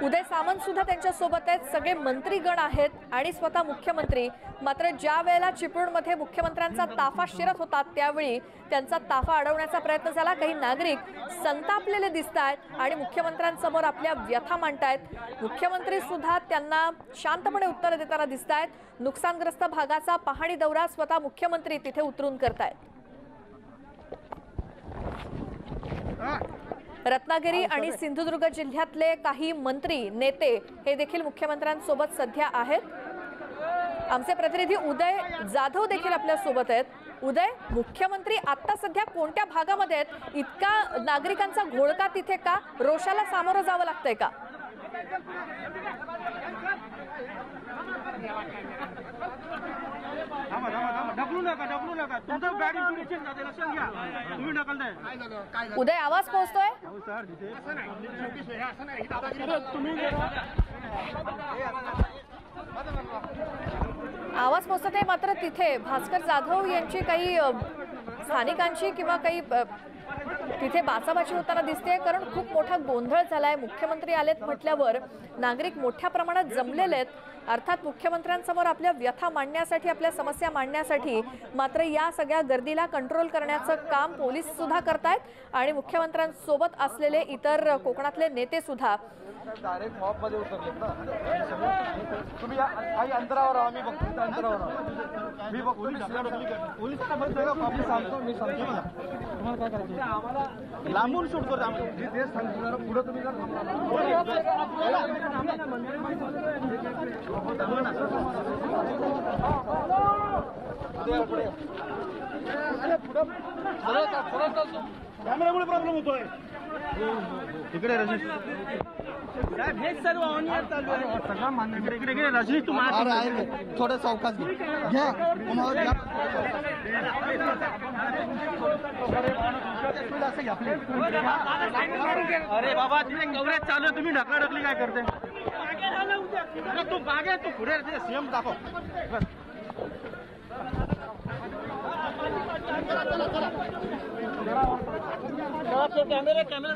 उदय सामंत सुद्धा त्यांच्यासोबत आहेत. सगळे मंत्रीगण आहेत आणि स्वतः मुख्यमंत्री. मात्र ज्या वेळेला चिपळूणमध्ये मुख्यमंत्र्यांचा ताफा शिरत होता त्यावेळी त्यांचा ताफा अडवण्याचा प्रयत्न झाला. काही नागरिक संतापलेले दिसत आहेत आणि मुख्यमंत्र्यांसमोर आपल्या व्यथा मांडतायत. मुख्यमंत्री सुद्धा त्यांना शांतपणे उत्तरं देताना दिसत आहेत. नुकसानग्रस्त भागाचा पाहणी दौरा स्वतः मुख्यमंत्री तिथे उतरून करतायत. रत्नागिरी आणि सिंधुदुर्ग जिल्ह्यातले काही मंत्री नेते हे देखील मुख्यमंत्र्यांसोबत सध्या आहेत. आमचे प्रतिनिधी उदय जाधव देखील आपल्यासोबत आहेत. उदय मुख्यमंत्री आता सध्या कोणत्या भागामध्ये आहेत? इतका नागरिकांचा घोळका तिथे का? रोषाला सामोरं जावं लागतंय का? ढकलू नका ढकलू नका. तुमचं गाडी सुरक्षित जाते लक्षात घ्या. तुम्ही ढकलताय. उदय आवाज पोहोचतोय? आवाज पोचत आहे मात्र तिथे. भास्कर जाधव यांची काही स्थानिकांची किंवा काही तिथे बाचाबाची होताना दिसते कारण खूप मोठा गोंधळ झालाय. मुख्यमंत्री आलेत म्हटल्यावर नागरिक मोठ्या प्रमाणात जमलेले आहेत. अर्थात मुख्यमंत्र्यांसमोर आपल्या व्यथा मांडण्यासाठी आपल्या समस्या मांडण्यासाठी मात्र या सगळ्या गर्दीला कंट्रोल करण्याचं काम पोलीस सुद्धा करतायत आणि मुख्यमंत्र्यांसोबत असलेले इतर कोकणातले नेते सुद्धा. डायरेक्ट मॉबमध्ये उतरलेत ना. तुम्ही या- काही अंतरावर आहा मी बघतो इथं अंतरावर आहा. मी बघतो मी पोलीस मी सांगतो मी सांगतो. मला. तुम्हाला काय करायचं? लांबून शूट करतो आम्ही मी तेच सांगतो जरा पुढं तुम्ही जर कॅमेरामुळे प्रॉब्लेम होतोय. इकडे रजनीश साहेब हेच सर्व ऑन इयर चालू आहे सगळं मान्य इकडे इकडे इकडे रजनीश तू मार थोडं घ्या. तुम्हाला. अरे बाबा तिथे कवरेज चालू आहे. तुम्ही ढकला ढकली काय करते? तू मागे तू पुढे सीएम दाखव. बस. कॅमेरा कॅमेरा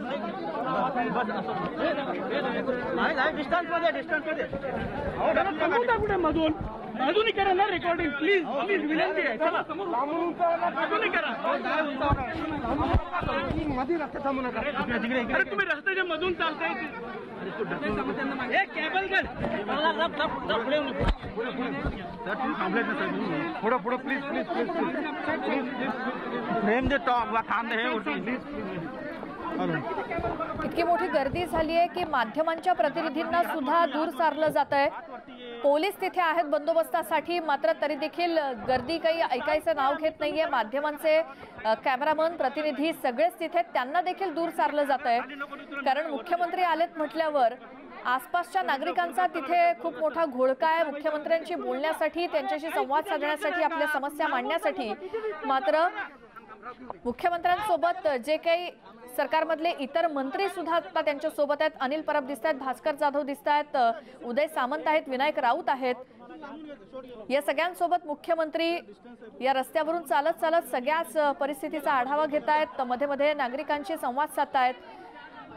नाही। नाही डिस्टन्समध्ये डिस्टन्समध्ये कुठे मधून। अजूनही करा ना रेकॉर्डिंग प्लीज प्लीज विनंती आहे. चला. अजूनही करा. मध्ये रस्ता थांबू नका अरे तुम्ही रस्त्याच्या मधून चालताय हे केबल गड पुढं पुढं please please please please frame they top थांब हे प्लीज इतकी मोठी गर्दी झाली आहे की माध्यमांच्या प्रतिनिधींना सुद्धा दूर सारलं जात आहे. पोलीस तिथे आहेत बंदोबस्तासाठी मात्र तरी देखील गर्दी काही ऐकायचं नाव घेत नाहीये. माध्यमांचे कॅमेरामन प्रतिनिधी सगळेच तिथे त्यांना देखील दूर सारलं जात आहे. कारण मुख्यमंत्री आलेत म्हटल्यावर आसपासच्या नागरिकांचा तिथे खूप मोठा घोळका आहे. मुख्यमंत्र्यांशी बोलण्यासाठी त्यांच्याशी संवाद साधण्यासाठी आपल्या समस्या मांडण्यासाठी. मात्र मुख्यमंत्र्यांसोबत जे काही सरकारमधले इतर मंत्री सुद्धा आता त्यांच्यासोबत आहेत. अनिल परब दिसत आहेत भास्कर जाधव दिसत आहेत उदय सामंत आहेत विनायक राऊत आहेत. या सगळ्यांसोबत मुख्यमंत्री या रस्त्यावरून चालत चालत सगळ्याच परिस्थितीचा आढावा घेत आहेत. मध्ये मध्ये नागरिकांशी संवाद साधतायत.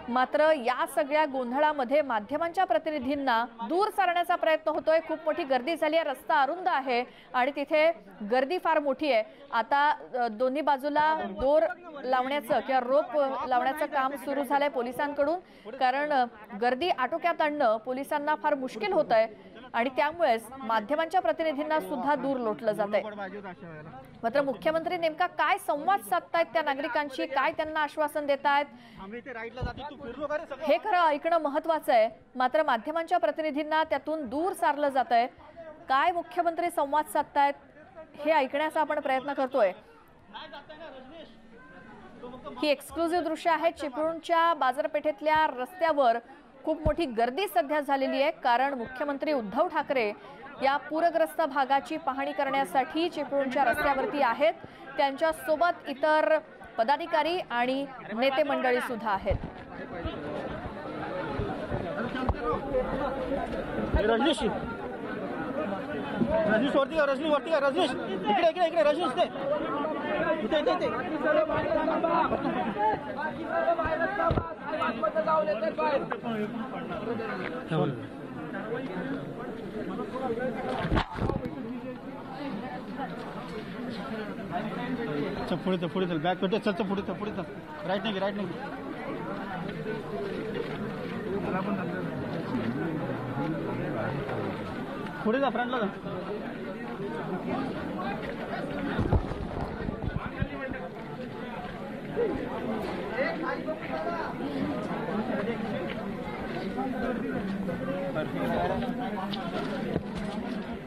मात्र या सगळ्या गोंधळामध्ये माध्यमांच्या प्रतिनिधींना दूर सारण्याचा प्रयत्न होतोय. खूप मोठी गर्दी झाली आहे. रस्ता अरुंद आहे आणि तिथे गर्दी फार मोठी आहे. आता दोन्ही बाजूला दोर लावण्याचं किंवा रोप लावण्याचं काम सुरू झालंय पोलिसांकडून. कारण गर्दी आटोक्यात आणणं पोलिसांना फार मुश्किल होत आहे आणि त्यामुळेच माध्यमांच्या प्रतिनिधींना सुद्धा दूर लोटलं जात आहे मात्र मुख्यमंत्री नेमका काय संवाद साधतायत त्या नागरिकांशी? काय त्यांना आश्वासन देत आहेत हे खरं ऐकणं महत्वाचं आहे. मात्र माध्यमांच्या प्रतिनिधींना त्यातून दूर सारलं जात आहे काय मुख्यमंत्री संवाद साधतायत हे ऐकण्याचा आपण प्रयत्न करतोय. ही एक्सक्लुझिव्ह दृश्य आहेत चिपळूणच्या बाजारपेठेतल्या रस्त्यावर खूप मोठी गर्दी सध्या झालेली आहे. कारण मुख्यमंत्री उद्धव ठाकरे या पूरग्रस्त भागाची पाहणी करण्यासाठी चिपळूणच्या रस्त्यावरती आहेत. त्यांच्यासोबत इतर पदाधिकारी आणि नेते मंडळी सुद्धा आहेत. रजनीश. रजनीश वरती रजनी वरती रजनीश. इकडे इकडे इकडे रजनीश ते इथे इथे इथे. पुढे पुढे चल बॅक पेटे चल चल पुढे चल पुढे चल राईट नाही राईट नाही. पुढे जा फ्रंटला जा.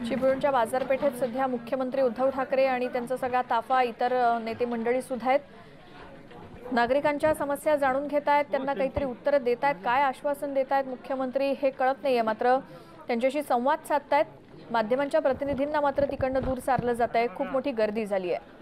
चिपळूणच्या बाजारपेठेत सध्या मुख्यमंत्री उद्धव ठाकरे आणि त्यांचा सगळा ताफा इतर नेते मंडळी सुद्धा आहेत. नागरिकांच्या समस्या जाणून घेत आहेत त्यांना काहीतरी उत्तरं देत आहेत काय आश्वासन देत आहेत मुख्यमंत्री हे कळत नाही आहे मात्र. त्यांच्याशी संवाद साधतायत. माध्यमांच्या प्रतिनिधींना मात्र तिकडनं दूर सारलं जात आहे खूप मोठी गर्दी झाली आहे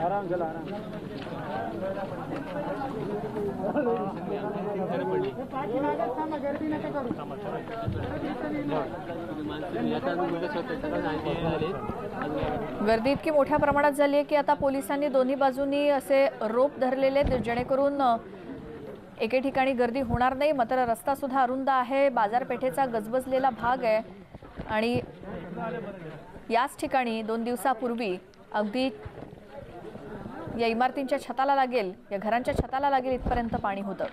आराम चला आराम. गर्दी इतकी मोठ्या प्रमाणात झाली आहे की आता पोलिसांनी दोन्ही बाजूनी असे रोप धरलेले आहेत जेणेकरून एके ठिकाणी गर्दी होणार नाही. मात्र रस्ता सुद्धा अरुंद आहे. बाजारपेठेचा गजबजलेला भाग आहे. आणि याच ठिकाणी दोन दिवसापूर्वी अगदी या इमारतींच्या छताला लागेल या घरांच्या छताला लागेल इथपर्यंत पाणी होतं.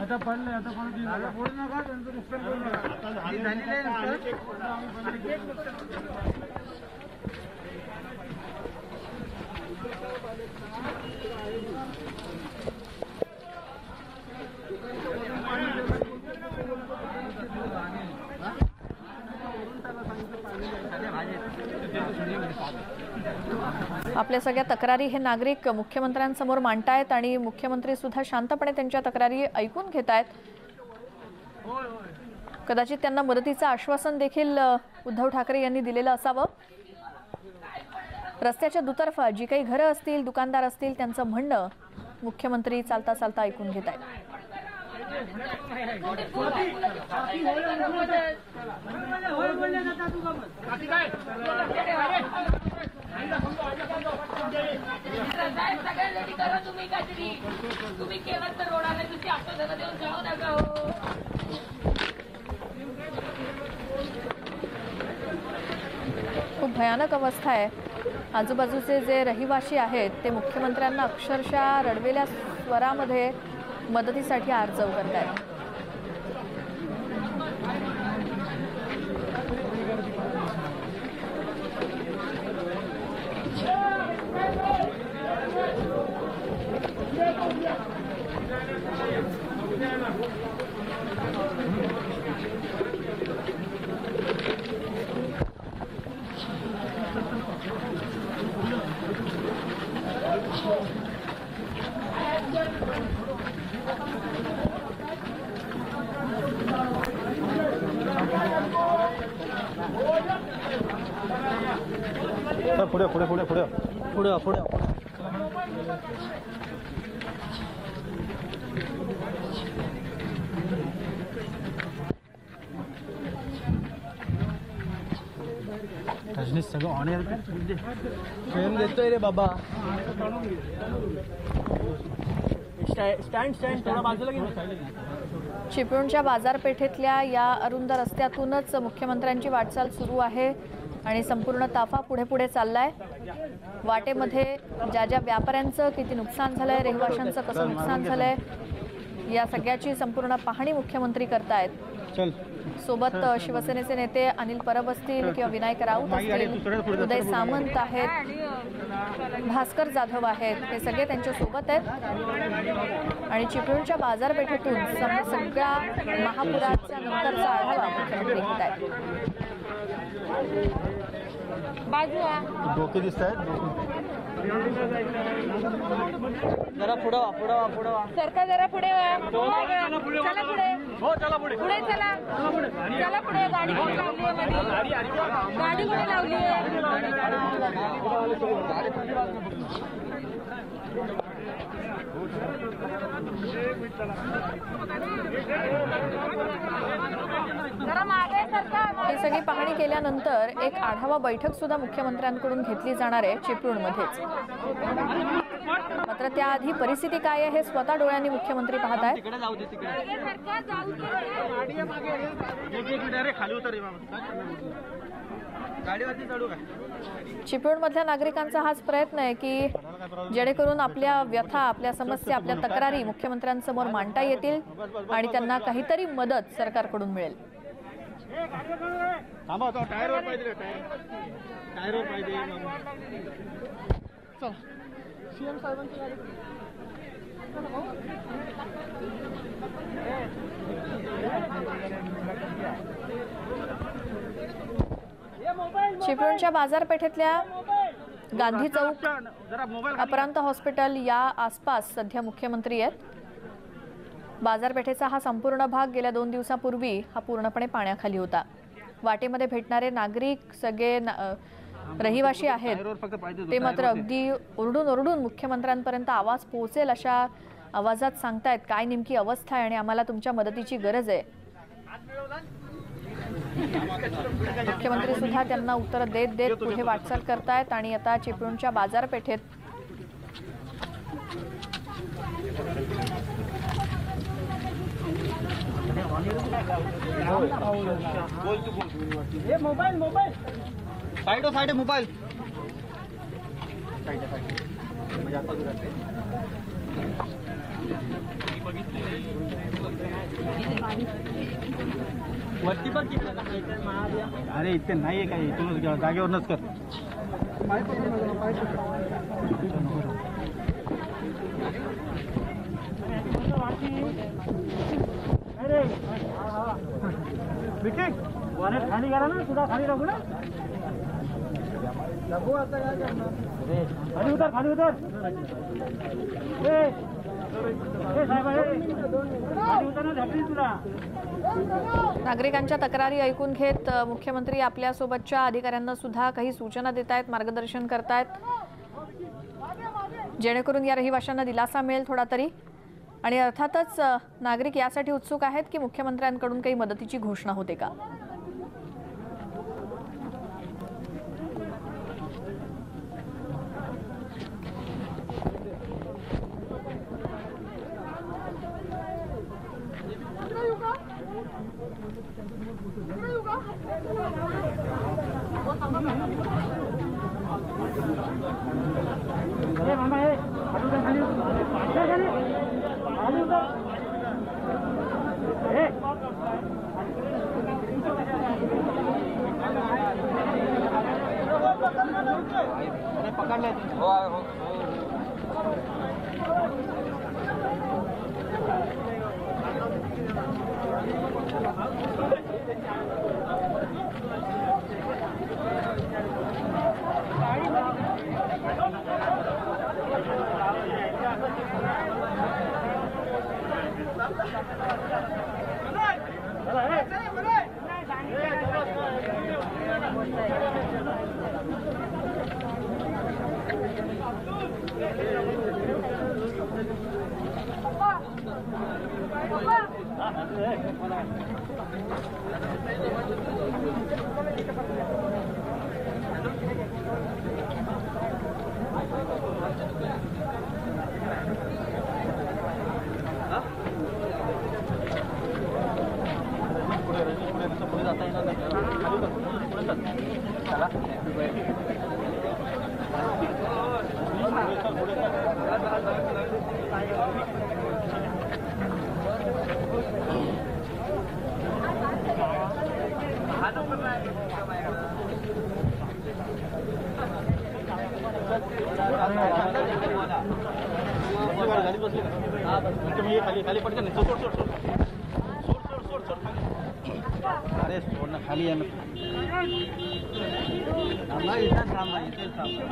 आता पडले आता पडले पुढे नका त्यांचं नुकसान करू नका आधी झालेलं आहे नुकसान. आपल्या सगळ्या तक्रारी हे नागरिक मुख्यमंत्र्यांसमोर मांडतायत आणि मुख्यमंत्री सुद्धा शांतपणे त्यांच्या तक्रारी ऐकून घेत आहेत कदाचित त्यांना मदतीचं आश्वासन देखील उद्धव ठाकरे यांनी दिलेलं असावं. रस्त्याच्या दुतर्फा जी काही घरं असतील दुकानदार असतील त्यांचं म्हणणं मुख्यमंत्री चालता चालता ऐकून घेत आहेत तुम्ही काहीतरी. तुम्ही केलं तर रोडाला दुसरी आश्वासनं देऊन जाऊ नका हो. खूप भयानक अवस्था आहे. आजूबाजूचे जे रहिवासी आहेत ते मुख्यमंत्र्यांना अक्षरशः रडवेल्या स्वरामध्ये मदतीसाठी आर्जव करत आहेत बाबा. स्टँड स्टँड थोडा बाजूला चिपळूणच्या बाजारपेठेतल्या या अरुंद रस्त्यातूनच मुख्यमंत्र्यांची वाटचाल सुरू आहे आणि संपूर्ण ताफा पुढे पुढे चाललाय. वाटेमध्ये ज्या ज्या व्यापाऱ्यांचं किती नुकसान झालंय रहिवाशांचं कसं नुकसान झालंय या सगळ्याची संपूर्ण पाहणी मुख्यमंत्री करतायत. सोबत शिवसेनेचे नेते अनिल परब असतील किंवा विनायक राऊत असतील उदय सामंत आहेत भास्कर जाधव आहेत हे सगळे त्यांच्यासोबत आहेत. आणि चिपळूणच्या बाजारपेठेतून सगळ्या महापुराच्या नंतरचा आढावा मुख्यमंत्री घेत आहेत डोके दिसत आहेत जरा पुढं वा पुढं वा पुढं वा. सरकार जरा पुढे वा. चला पुढे हो चला पुढे. पुढे चला. चला पुढे. गाडी कुठे लावली आहे मध्ये? गाडी कुठे लावली आहे? जरा मागे सरकार ही सगळी पाहणी केल्यानंतर एक आढावा बैठक सुद्धा मुख्यमंत्र्यांकडून घेतली जाणार आहे चिपळूणमध्येच. मात्र त्याआधी परिस्थिती काय आहे हे स्वतः डोळ्यांनी मुख्यमंत्री पाहत आहेत. चिपळूणमधल्या नागरिकांचा हाच प्रयत्न आहे की जेणेकरून आपल्या व्यथा आपल्या समस्या आपल्या तक्रारी मुख्यमंत्र्यांसमोर मांडता येतील आणि त्यांना काहीतरी मदत सरकारकडून मिळेल. थांबा तो टायरवर पाहिजे रे, टायर टायरवर पाहिजे. बाबा. चिपळूणच्या बाजारपेठेतल्या गांधी चौक अपरांत हॉस्पिटल या आसपास सध्या मुख्यमंत्री आहेत. बाजारपेठेचा हा संपूर्ण भाग गेल्या दोन दिवसापूर्वी हा पूर्णपणे पाण्याखाली होता. वाटेमध्ये भेटणारे नागरिक सगळे ना- रहिवाशी आहेत. ते मात्र अगदी ओरडून ओरडून मुख्यमंत्र्यांपर्यंत आवाज पोहोचेल अशा आवाजात सांगतायत काय नेमकी अवस्था आहे आणि आम्हाला तुमच्या मदतीची गरज आहे? मुख्यमंत्री सुद्धा त्यांना उत्तर देत देत पुढे वाटचाल करतायत आणि आता चिपळूणच्या बाजारपेठेत mobile mobile. Side side mobile. वरती पण अरे इथे नाही आहे काही. इथूनच घ्या जागेवरूनच कर. अरे विकी वॉलेट खाली करा ना सुद्धा खाली ना टाकू आता काय करणार खाली उतर खाली उतर. नागरिकांच्या तक्रारी ऐकून घेत मुख्यमंत्री आपल्यासोबतच्या अधिकाऱ्यांना सुद्धा काही सूचना देत आहेत मार्गदर्शन करतायत जेणेकरून या रहिवाशांना दिलासा मिळेल थोडा तरी. आणि अर्थातच नागरिक यासाठी उत्सुक आहेत की मुख्यमंत्र्यांकडून काही मदतीची घोषणा होते का? तुम्ही खाली खाली पटकन सोड सोड सोड सोड सोड सोड सोड अरे सोड ना खाली आहे ना इथेच थांबा इथेच थांबा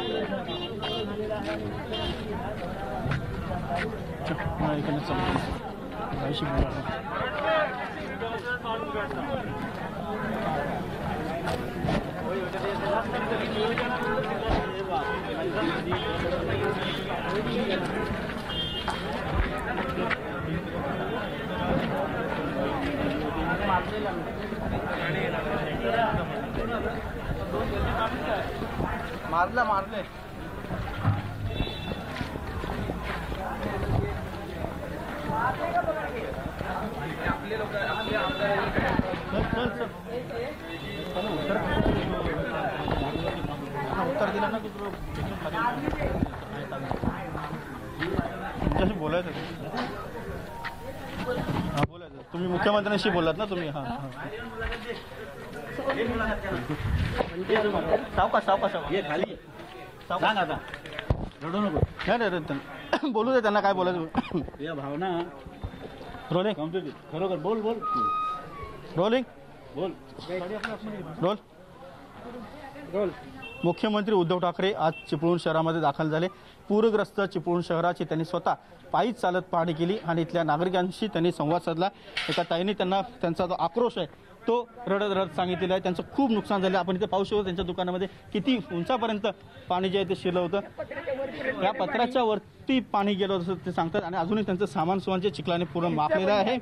मुख्यमंत्र्यांशी बोललात ना तुम्ही? हां सावका सावका सावका ये खाली. सांग आता. रडू नको. नाही त्यांना- (coughs) बोलू दे त्यांना काय बोलायचं. (coughs) या भावना. रोलिंग कंप्लीट खरोखर बोल बोल. रोलिंग बोल. रोल रोल मुख्यमंत्री उद्धव ठाकरे आज चिपळूण शहरामध्ये दाखल झाले. पूरग्रस्त चिपळूण शहराची त्यांनी स्वतः पायीच चालत पाहणी केली आणि इथल्या नागरिकांशी त्यांनी संवाद साधला. एका ताईने त्यांना त्यांचा जो आक्रोश आहे तो रडत रडत सांगितलेला आहे. त्यांचं खूप नुकसान झालं. आपण इथे पाहू शकतो त्यांच्या दुकानामध्ये किती उंचापर्यंत पाणी जे आहे ते शिरलं होतं. या पत्राच्या वरती पाणी गेलं होतं असं ते सांगतात आणि अजूनही त्यांचं सामान सुमान जे चिखलाने पूर्ण मापलेलं आहे.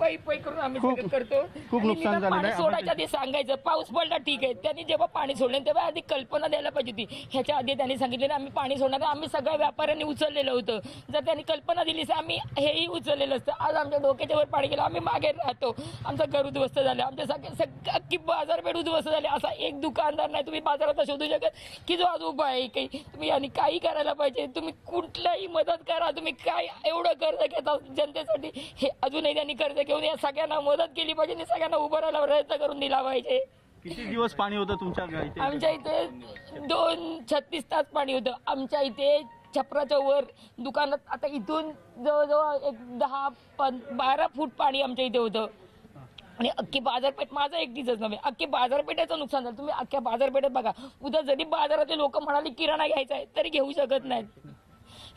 पै पै करून आम्ही खूप- सगळं करतो. खूप आणि नुकसान निदान झालेलं पाणी आहे. सोडायच्या आधी सांगायचं पाऊस पडला ठीक आहे. त्यांनी जेव्हा पाणी सोडलं तेव्हा आधी कल्पना द्यायला पाहिजे होती. ह्याच्या आधी त्यांनी सांगितलेलं आम्ही पाणी सोडणार आहे. आम्ही सगळ्या व्यापाऱ्यांनी उचललेलं होतं. जर त्यांनी कल्पना दिली तर आम्ही हेही उचललेलं असतं. आज आमच्या डोक्याच्या वर पाणी गेलं आम्ही मागे राहतो. आमचं घर उद्ध्वस्त झालं आमच्या सगळे सगळं अख्खी बाजारपेठ उद्ध्वस्त झाली. असा एक दुकानदार नाही तुम्ही बाजारात शोधू शकत की जो आज उभा आहे काही तुम्ही आणि काही करायला पाहिजे. तुम्ही कुठल्याही मदत करा तुम्ही काय एवढं कर्ज घेता जनतेसाठी हे अजूनही त्यांनी कर्ज घेऊन या. सगळ्यांना मदत केली पाहिजे आणि सगळ्यांना उभं राहायला प्रयत्न करून दिला पाहिजे. किती दिवस पाणी होतं तुमच्या इथे आमच्या इथे दोन छत्तीस तास पाणी होतं. आमच्या इथे छपराच्या वर दुकानात आता इथून जवळजवळ एक दहा पं बारा फूट पाणी आमच्या इथे होतं. आणि अख्खी बाजारपेठ माझं एकटीच नव्हे अख्खी बाजारपेठेचं नुकसान झालं. तुम्ही अख्ख्या बाजारपेठेत बघा. उद्या जरी बाजारातले लोक म्हणाले किराणा घ्यायचा आहे तरी घेऊ शकत नाहीत.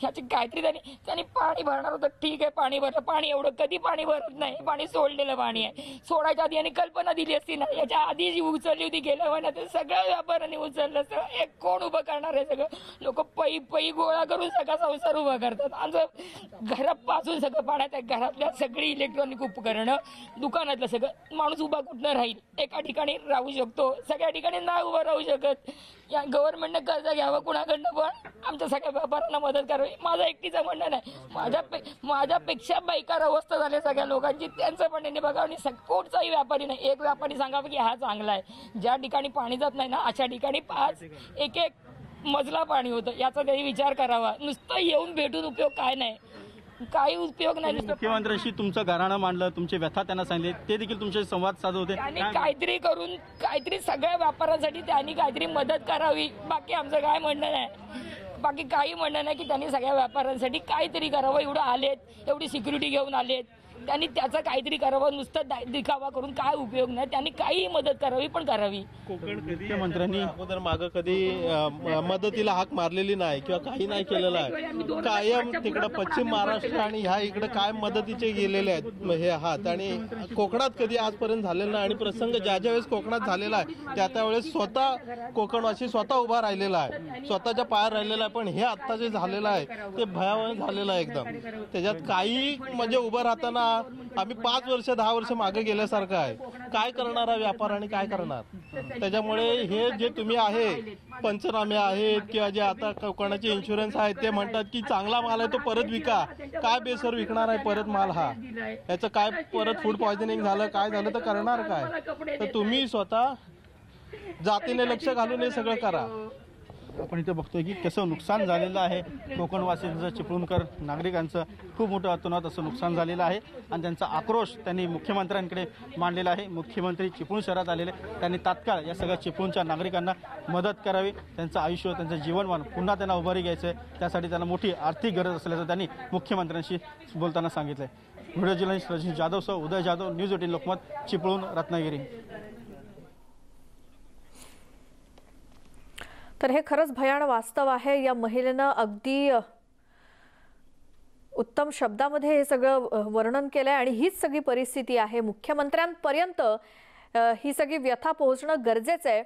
ह्याची काहीतरी त्यांनी त्यांनी पाणी भरणार होतं. ठीक आहे पाणी भरलं. पाणी एवढं कधी पाणी भरत नाही. पाणी सोडलेलं पाणी आहे. सोडायच्या आधी यांनी कल्पना दिली असती ना याच्या आधी जी उचलली होती गेल्या महिन्यात ते सगळ्या व्यापाऱ्यांनी उचललं असतं. एक कोण उभं करणार आहे सगळं? लोक पै पै गोळा करून सगळा संसार उभा करतात. आमचं घरापासून सगळं पाण्यात आहे घरातल्या सगळी इलेक्ट्रॉनिक उपकरणं दुकानातलं सगळं माणूस उभा कुठनं राहील? एका ठिकाणी राहू शकतो. सगळ्या ठिकाणी नाही उभं राहू शकत. या गव्हर्नमेंटनं कर्ज घ्यावं कुणाकडनं पण? आमच्या सगळ्या व्यापाऱ्यांना मदत करावी. माझं एकटीचं म्हणणं नाही. माझ्या पे माझ्यापेक्षा बेकार अवस्था झाली सगळ्या लोकांची. त्यांचं पण त्यांनी बघावं आणि सग कोणताही व्यापारी नाही. एक व्यापारी सांगावं की हा चांगला आहे. ज्या ठिकाणी पाणी जात नाही ना अशा ठिकाणी पाच एक एक मजला पाणी होतं. याचा त्यांनी विचार करावा. नुसतं येऊन भेटून उपयोग काय नाही. काही उपयोग नाही. नुसतं मुख्यमंत्र्यांशी तुमचं घराणं मांडलं तुमचे व्यथा त्यांना सांगितले. ते देखील तुमचे संवाद त्यांनी काय- काहीतरी करून काहीतरी सगळ्या व्यापाऱ्यांसाठी त्यांनी काहीतरी मदत करावी. बाकी आमचं काय म्हणणं नाही. बाकी काही म्हणणं नाही की त्यांनी सगळ्या व्यापाऱ्यांसाठी काहीतरी करावं. एवढं आलेत एवढी सिक्युरिटी घेऊन आलेत. त्यांनी त्याचं काहीतरी करावं नुसतं दिखावा करून काय उपयोग नाही. त्यांनी काही मदत करावी पण करावी. मुख्यमंत्र्यांनी अगोदर मागं कधी मदतीला हाक मारलेली नाही किंवा काही नाही केलेलं आहे. कायम तिकडं पश्चिम महाराष्ट्र आणि ह्या इकडे कायम मदतीचे गेलेले आहेत. हे हात आणि कोकणात कधी आजपर्यंत झालेलं नाही. आणि प्रसंग ज्या ज्या वेळेस कोकणात झालेला आहे त्या त्यावेळेस स्वतः कोकणवासी स्वतः उभा राहिलेला आहे. स्वतःच्या पायावर राहिलेला आहे. पण हे आत्ता जे झालेलं आहे ते भयावह झालेलं आहे एकदम. त्याच्यात काही म्हणजे उभं राहताना आम्ही पाच वर्ष दहा वर्ष मागे गेल्यासारखं आहे. काय करणार हा व्यापार आणि काय करणार? त्याच्यामुळे हे जे तुम्ही आहे पंचनामे आहेत किंवा जे आता कोणाचे इन्शुरन्स आहेत ते म्हणतात की चांगला माल आहे तो परत विका. काय बेसर विकणार आहे परत माल हा? याचं काय परत फूड पॉयझनिंग झालं काय झालं तर करणार काय? तर तुम्ही स्वतः जातीने लक्ष घालून हे सगळं करा. आपण इथे बघतोय की कसं नुकसान झालेलं आहे. कोकणवासींचं चिपळूणकर नागरिकांचं खूप मोठं अतोनात असं नुकसान झालेलं आहे. आणि त्यांचा आक्रोश त्यांनी मुख्यमंत्र्यांकडे मांडलेला आहे. मुख्यमंत्री चिपळूण शहरात आलेले त्यांनी तात्काळ या सगळ्या चिपळूणच्या नागरिकांना मदत करावी. त्यांचं आयुष्य त्यांचं जीवनमान पुन्हा त्यांना उभारी घ्यायचं आहे त्यासाठी त्यांना मोठी आर्थिक गरज असल्याचं त्यांनी मुख्यमंत्र्यांशी बोलताना सांगितलं आहे व्हिडिओ जर्नलिस्ट जाधव जाधवसह उदय जाधव न्यूज एटीन लोकमत चिपळूण रत्नागिरी. तर हे खरंच भयान वास्तव आहे. या महिलेनं अगदी उत्तम शब्दामध्ये हे सगळं अ, वर्णन केलंय आणि हीच सगळी परिस्थिती आहे. मुख्यमंत्र्यांपर्यंत ही सगळी व्यथा पोहोचणं गरजेचं आहे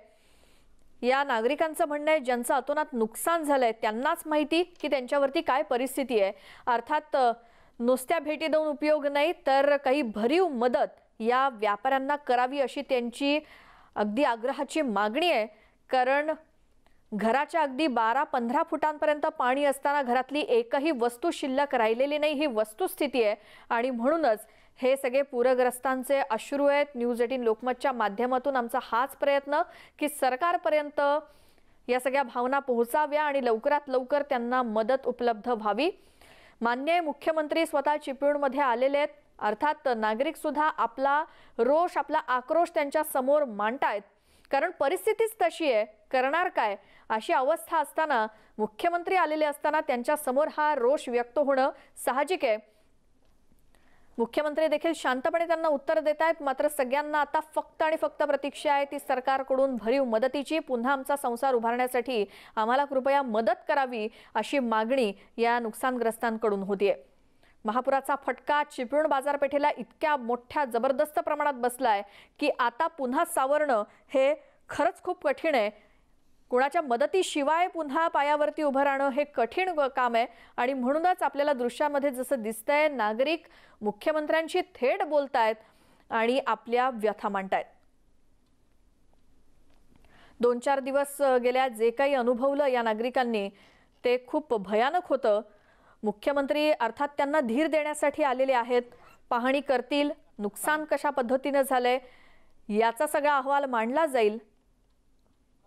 या नागरिकांचं म्हणणं आहे ज्यांचं अतोनात नुकसान झालंय त्यांनाच माहिती की त्यांच्यावरती काय परिस्थिती आहे. अर्थात नुसत्या भेटी देऊन उपयोग नाही तर काही भरीव मदत या व्यापाऱ्यांना करावी अशी त्यांची अगदी आग्रहाची मागणी आहे. कारण घराच्या अगदी बारा पंधरा फुटांपर्यंत पाणी असताना घरातली एकही वस्तू शिल्लक राहिलेली नाही ही वस्तुस्थिती आहे. आणि म्हणूनच हे सगळे पूरग्रस्तांचे अश्रू आहेत. न्यूज एटीन लोकमतच्या माध्यमातून आमचा हाच प्रयत्न की सरकारपर्यंत या सगळ्या भावना पोहोचाव्या आणि लवकरात लवकर त्यांना मदत उपलब्ध व्हावी. मान्य मुख्यमंत्री स्वतः चिपळूणमध्ये आलेले आहेत. अर्थात नागरिक सुद्धा आपला रोष आपला आक्रोश त्यांच्यासमोर मांडतायत. कारण परिस्थितीच तशी आहे. करणार काय? अशी अवस्था असताना मुख्यमंत्री आलेले असताना त्यांच्यासमोर हा रोष व्यक्त होणं साहजिक आहे. मुख्यमंत्री देखील शांतपणे त्यांना उत्तर देत आहेत. मात्र सगळ्यांना आता फक्त आणि फक्त प्रतीक्षा आहे. ती सरकारकडून भरीव मदतीची पुन्हा आमचा संसार उभारण्यासाठी आम्हाला कृपया मदत करावी अशी मागणी या नुकसानग्रस्तांकडून होतीये. महापुराचा फटका चिपळूण बाजारपेठेला इतक्या मोठ्या जबरदस्त प्रमाणात बसलाय की आता पुन्हा सावरणं हे खरंच खूप कठीण आहे. कुणाच्या मदतीशिवाय पुन्हा पायावरती उभं राहणं हे कठीण काम आहे. आणि म्हणूनच आपल्याला दृश्यामध्ये जसं दिसतंय नागरिक मुख्यमंत्र्यांशी थेट बोलतायत आणि आपल्या व्यथा मांडतायत. दोन चार दिवस गेल्या जे काही अनुभवलं या नागरिकांनी ते खूप भयानक होतं. मुख्यमंत्री अर्थात त्यांना धीर देण्यासाठी आलेले आहेत. पाहणी करतील. नुकसान कशा पद्धतीनं झालंय? याचा सगळा अहवाल मांडला जाईल.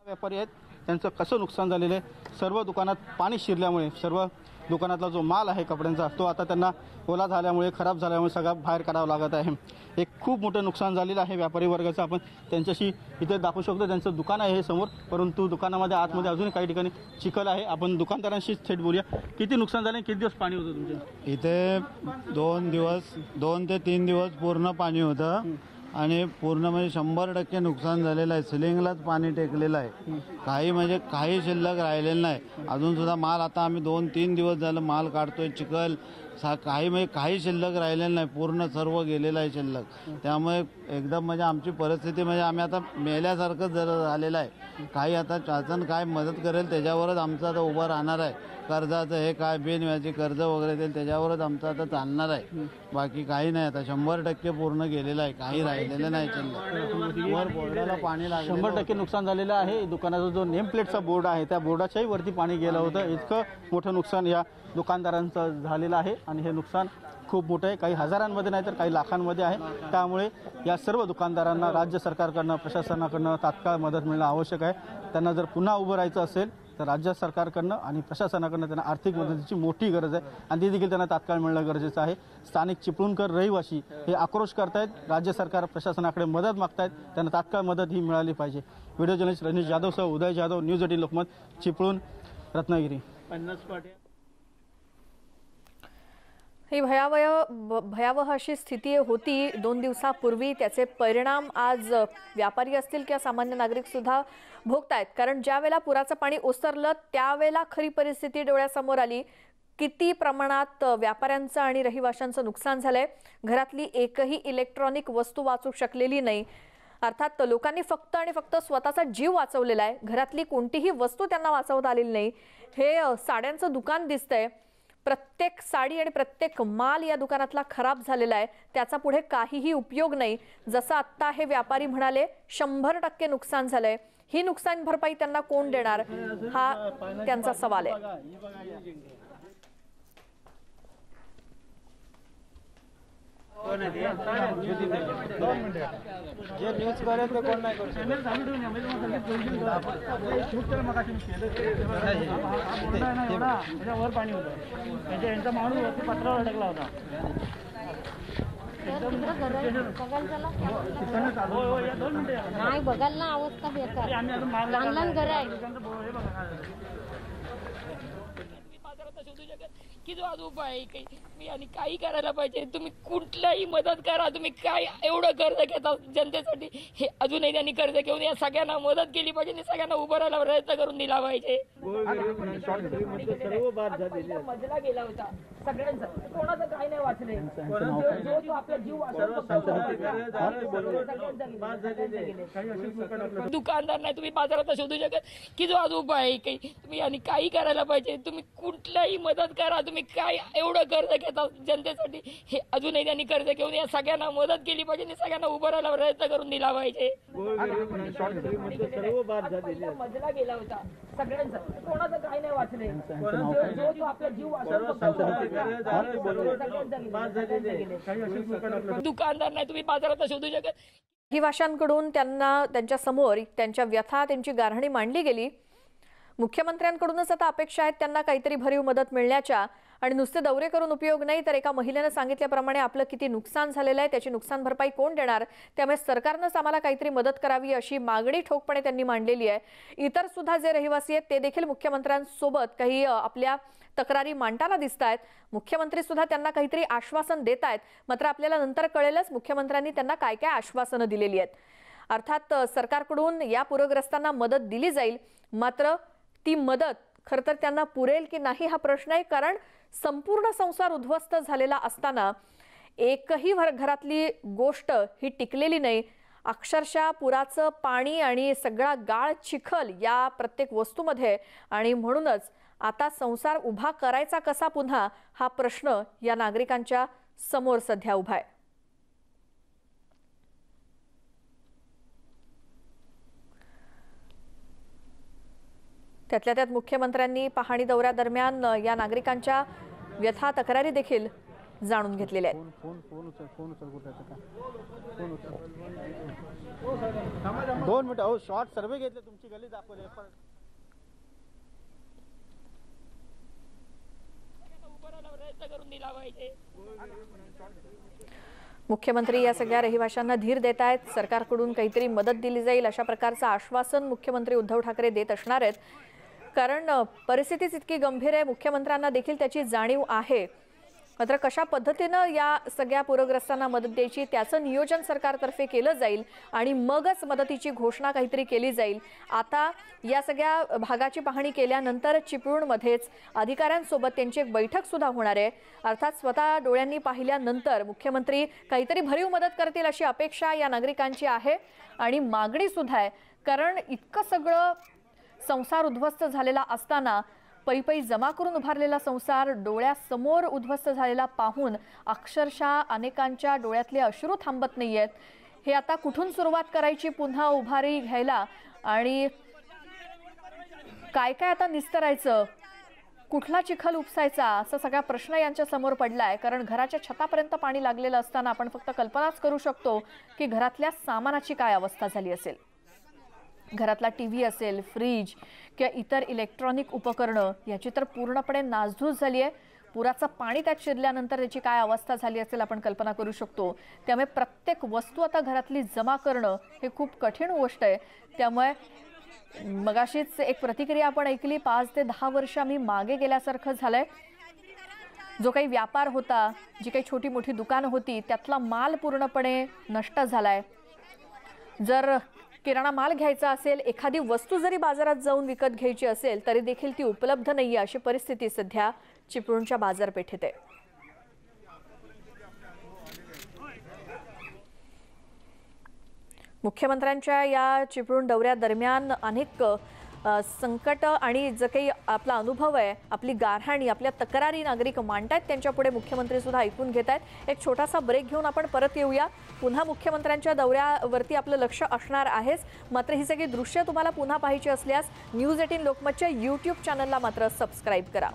व्यापारी आहेत. त्यांचं कसं नुकसान झालेलं आहे? सर्व दुकानात पाणी शिरल्यामुळे सर्व दुकानातला जो माल आहे कपड्यांचा तो आता त्यांना ओला झाल्यामुळे खराब झाल्यामुळे सगळा बाहेर काढावा लागत आहे. एक खूप मोठं नुकसान झालेलं आहे व्यापारी वर्गाचं. आपण त्यांच्याशी इथे दाखवू शकतो त्यांचं दुकान आहे हे समोर. परंतु दुकानामध्ये आतमध्ये अजून काही ठिकाणी चिखल आहे. आपण दुकानदारांशीच थेट बोलूया. किती नुकसान झालं किती दिवस पाणी होतं तुमच्या? इथे दोन दिवस दोन ते तीन दिवस पूर्ण पाणी होतं. आणि पूर्ण म्हणजे शंभर टक्के नुकसान झालेलं आहे. सिलिंगलाच पाणी टेकलेलं आहे. काही म्हणजे काही शिल्लक राहिलेलं नाही. अजूनसुद्धा माल आता आम्ही दोन तीन दिवस झालं माल काढतोय चिखल सा काही म्हणजे काही शिल्लक राहिलेलं नाही. पूर्ण सर्व गेलेलं आहे शिल्लक. त्यामुळे एकदम म्हणजे आमची परिस्थिती म्हणजे आम्ही आता मेल्यासारखंच जर झालेलं आहे. काही आता शासन काय मदत करेल त्याच्यावरच आमचं आता उभं राहणार आहे. कर्जाचं हे काय बिनव्याजी कर्ज वगैरे देईल त्याच्यावरच आमचं आता चालणार आहे. बाकी काही नाही आता शंभर टक्के पूर्ण गेलेलं आहे. काही राहिलेलं नाही शिल्लक वर बोर्डाला पाणी लागलं शंभर टक्के नुकसान झालेलं आहे. दुकानाचा जो नेम प्लेटचा बोर्ड आहे त्या बोर्डाच्याही वरती पाणी गेलं होतं. इतकं मोठं नुकसान या दुकानदारांचं झालेलं आहे आणि हे नुकसान खूप मोठं आहे. काही हजारांमध्ये नाही तर काही लाखांमध्ये आहे. त्यामुळे या सर्व दुकानदारांना राज्य सरकारकडनं प्रशासनाकडनं तात्काळ मदत मिळणं आवश्यक आहे. त्यांना जर पुन्हा उभं राहायचं असेल तर राज्य सरकारकडनं आणि प्रशासनाकडनं त्यांना आर्थिक मदतीची मोठी गरज आहे. आणि ती देखील त्यांना तात्काळ मिळणं गरजेचं आहे. स्थानिक चिपळूणकर रहिवासी हे आक्रोश करतायत. राज्य सरकार प्रशासनाकडे मदत मागतायत. त्यांना तात्काळ मदत ही मिळाली पाहिजे. व्हिडिओ जर्नलिस्ट रजनीश जाधवसह उदय जाधव न्यूज एटीन लोकमत चिपळूण रत्नागिरी. ही भयावह भयावह अशी स्थिती होती दोन दिवसापूर्वी. त्याचे परिणाम आज व्यापारी असतील किंवा सामान्य नागरिकसुद्धा भोगतायत. कारण ज्यावेळेला पुराचं पाणी ओसरलं त्यावेळेला खरी परिस्थिती डोळ्यासमोर आली. किती प्रमाणात व्यापाऱ्यांचं आणि रहिवाशांचं नुकसान झालंय? घरातली एकही इलेक्ट्रॉनिक वस्तू वाचू शकलेली नाही. अर्थात लोकांनी फक्त आणि फक्त स्वतःचा जीव वाचवलेला आहे. घरातली कोणतीही वस्तू त्यांना वाचवता आलेली नाही. हे साड्यांचं दुकान दिसतंय. प्रत्येक साडी आणि प्रत्येक माल या दुकानातला खराब झालेला आहे त्याचा पुढे काहीही उपयोग नाही जसं आत्ता हे व्यापारी म्हणाले शंभर टक्के नुकसान झालंय ही नुकसान भरपाई त्यांना कोण देणार हा त्यांचा सवाल आहे जे न्यूज करेल ते कोण नाही करू वर पाणी होतं त्यांच्या यांचा माणूस वरती पत्रावर अडकला होता नाही बघायला ना अवस्था बेकार. लहान लहान घर आहे जो आज उभा आहे काही मी आणि काही करायला पाहिजे. तुम्ही कुठल्याही मदत करा. तुम्ही काय एवढं कर्ज घेता जनतेसाठी हे अजूनही त्यांनी कर्ज घेऊन या. सगळ्यांना मदत केली पाहिजे आणि सगळ्यांना उभं राहायला प्रयत्न करून दिला पाहिजे. मजला गेला होता. सगळ्यांचा. कोणाचं काय नाही वाचले. जो जो आपला जीव वाचवतो दुकानदार नाही तुम्ही बाजारात शोधू शकत. की जो आज उभा आहे काही तुम्ही आणि काही करायला पाहिजे. तुम्ही कुठल्याही मदत करा. तुम्ही काय एवढं कर्ज घेता जनतेसाठी? हे अजूनही त्यांनी कर्ज घेऊन या. सगळ्यांना मदत केली पाहिजे आणि सगळ्यांना उभं राहायला प्रयत्न करून दिला पाहिजे. सर्व बाद झालेले आहेत. मजला गेला होता. सगळ्यांचा. कोणाचं काय नाही वाचले जो जो आपला जीव वाचवतो दुकानदार नाही तुम्ही बाजारात शोधू शकत. रहिवाशांकडून त्यांना त्यांच्यासमोर त्यांच्या व्यथा त्यांची गाऱ्हाणी मांडली गेली. मुख्यमंत्र्यांकडूनच आता अपेक्षा आहेत त्यांना काहीतरी भरीव मदत मिळण्याच्या. आणि नुसते दौरे करून उपयोग नाही तर एका महिलेनं सांगितल्याप्रमाणे आपलं किती नुकसान झालेलं आहे त्याची नुकसान भरपाई कोण देणार? त्यामुळे सरकारनंच आम्हाला काहीतरी मदत करावी अशी मागणी ठोकपणे त्यांनी मांडलेली आहे. इतर सुद्धा जे रहिवासी आहेत ते देखील मुख्यमंत्र्यांसोबत काही आपल्या तक्रारी मांडताना दिसत आहेत. मुख्यमंत्री सुद्धा त्यांना काहीतरी आश्वासन देत आहेत. मात्र आपल्याला नंतर कळेलच मुख्यमंत्र्यांनी त्यांना काय काय आश्वासनं दिलेली आहेत. अर्थात सरकारकडून या पूरग्रस्तांना मदत दिली जाईल. मात्र ती मदत खरं तर त्यांना पुरेल की नाही हा प्रश्न आहे. कारण संपूर्ण संसार उद्ध्वस्त झालेला असताना एकही भर- घरातली गोष्ट ही टिकलेली नाही. अक्षरशः पुराचं पाणी आणि सगळा गाळ चिखल या प्रत्येक वस्तूमध्ये आणि म्हणूनच आता संसार उभा करायचा कसा पुन्हा? हा प्रश्न या नागरिकांच्या समोर सध्या उभा आहे. त्यातल्या त्यात मुख्यमंत्र्यांनी पाहणी दौऱ्यादरम्यान या नागरिकांच्या व्यथा तक्रारी देखील जाणून घेतलेल्या आहेत. दोन मिनिटं शॉर्ट सर्वे घेतले तुमची गली दाखवली मुख्यमंत्री या सगळ्या रहिवाशांना धीर देत आहेत. सरकारकडून काहीतरी मदत दिली जाईल अशा प्रकारचं आश्वासन मुख्यमंत्री उद्धव ठाकरे देत असणार आहेत. कारण परिस्थितीच इतकी गंभीर आहे. मुख्यमंत्र्यांना देखील त्याची जाणीव आहे. मात्र कशा पद्धतीनं या सगळ्या पूरग्रस्तांना मदत द्यायची त्याचं नियोजन सरकारतर्फे केलं जाईल आणि मगच मदतीची घोषणा काहीतरी केली जाईल आता या सगळ्या भागाची पाहणी केल्यानंतर चिपळूणमध्येच अधिकाऱ्यांसोबत त्यांची एक बैठकसुद्धा होणार आहे. अर्थात स्वतः डोळ्यांनी पाहिल्यानंतर मुख्यमंत्री काहीतरी भरीव मदत करतील अशी अपेक्षा या नागरिकांची आहे आणि मागणीसुद्धा आहे. कारण इतकं सगळं संसार उद्ध्वस्त झालेला असताना पैपै जमा करून उभारलेला संसार डोळ्यासमोर उद्ध्वस्त झालेला पाहून अक्षरशः अनेकांच्या डोळ्यातले अश्रू थांबत नाही आहेत हे आता कुठून सुरुवात करायची? पुन्हा उभारी घ्यायला. आणि काय काय आता निस्तरायचं? कुठला चिखल उपसायचा? असा सगळा प्रश्न यांच्या समोर पडलाय. कारण घराच्या छतापर्यंत पाणी लागलेलं असताना आपण फक्त कल्पनाच करू शकतो की घरातल्या सामानाची काय अवस्था झाली असेल. घरातला टी व्ही असेल फ्रीज किंवा इतर इलेक्ट्रॉनिक उपकरणं याची तर पूर्णपणे नासधूस झाली आहे. पुराचं पाणी त्यात शिरल्यानंतर त्याची काय अवस्था झाली असेल आपण कल्पना करू शकतो. त्यामुळे प्रत्येक वस्तू आता घरातली जमा करणं हे खूप कठीण गोष्ट आहे. त्यामुळे मगाशीच एक प्रतिक्रिया आपण ऐकली पाच ते दहा वर्ष आम्ही मागे गेल्यासारखं झालंय. जो काही व्यापार होता जी काही छोटी मोठी दुकानं होती त्यातला माल पूर्णपणे नष्ट झालाय. जर किराणा माल घ्यायचा असेल एखादी वस्तू जरी बाजारात जाऊन विकत घ्यायची असेल तरी देखील ती उपलब्ध नाहीये अशी परिस्थिती सध्या चिपळूणच्या बाजारपेठेत आहे. मुख्यमंत्र्यांच्या या चिपळूण दौऱ्यादरम्यान अनेक संकट आणि जे काही आपला अनुभव आहे आपली गारहाणी आपल्या तक्रारी नागरिक मांडतायत त्यांच्यापुढे मुख्यमंत्री सुद्धा ऐकून घेत आहेत एक छोटासा ब्रेक घेऊन आपण परत येऊया. पुन्हा मुख्यमंत्र्यांच्या दौऱ्यावरती आपलं लक्ष असणार आहेच. मात्र ही सगळी दृश्य तुम्हाला पुन्हा पाहिजे असल्यास न्यूज एटीन लोकमतच्या यूट्यूब चॅनलला मात्र सबस्क्राईब करा.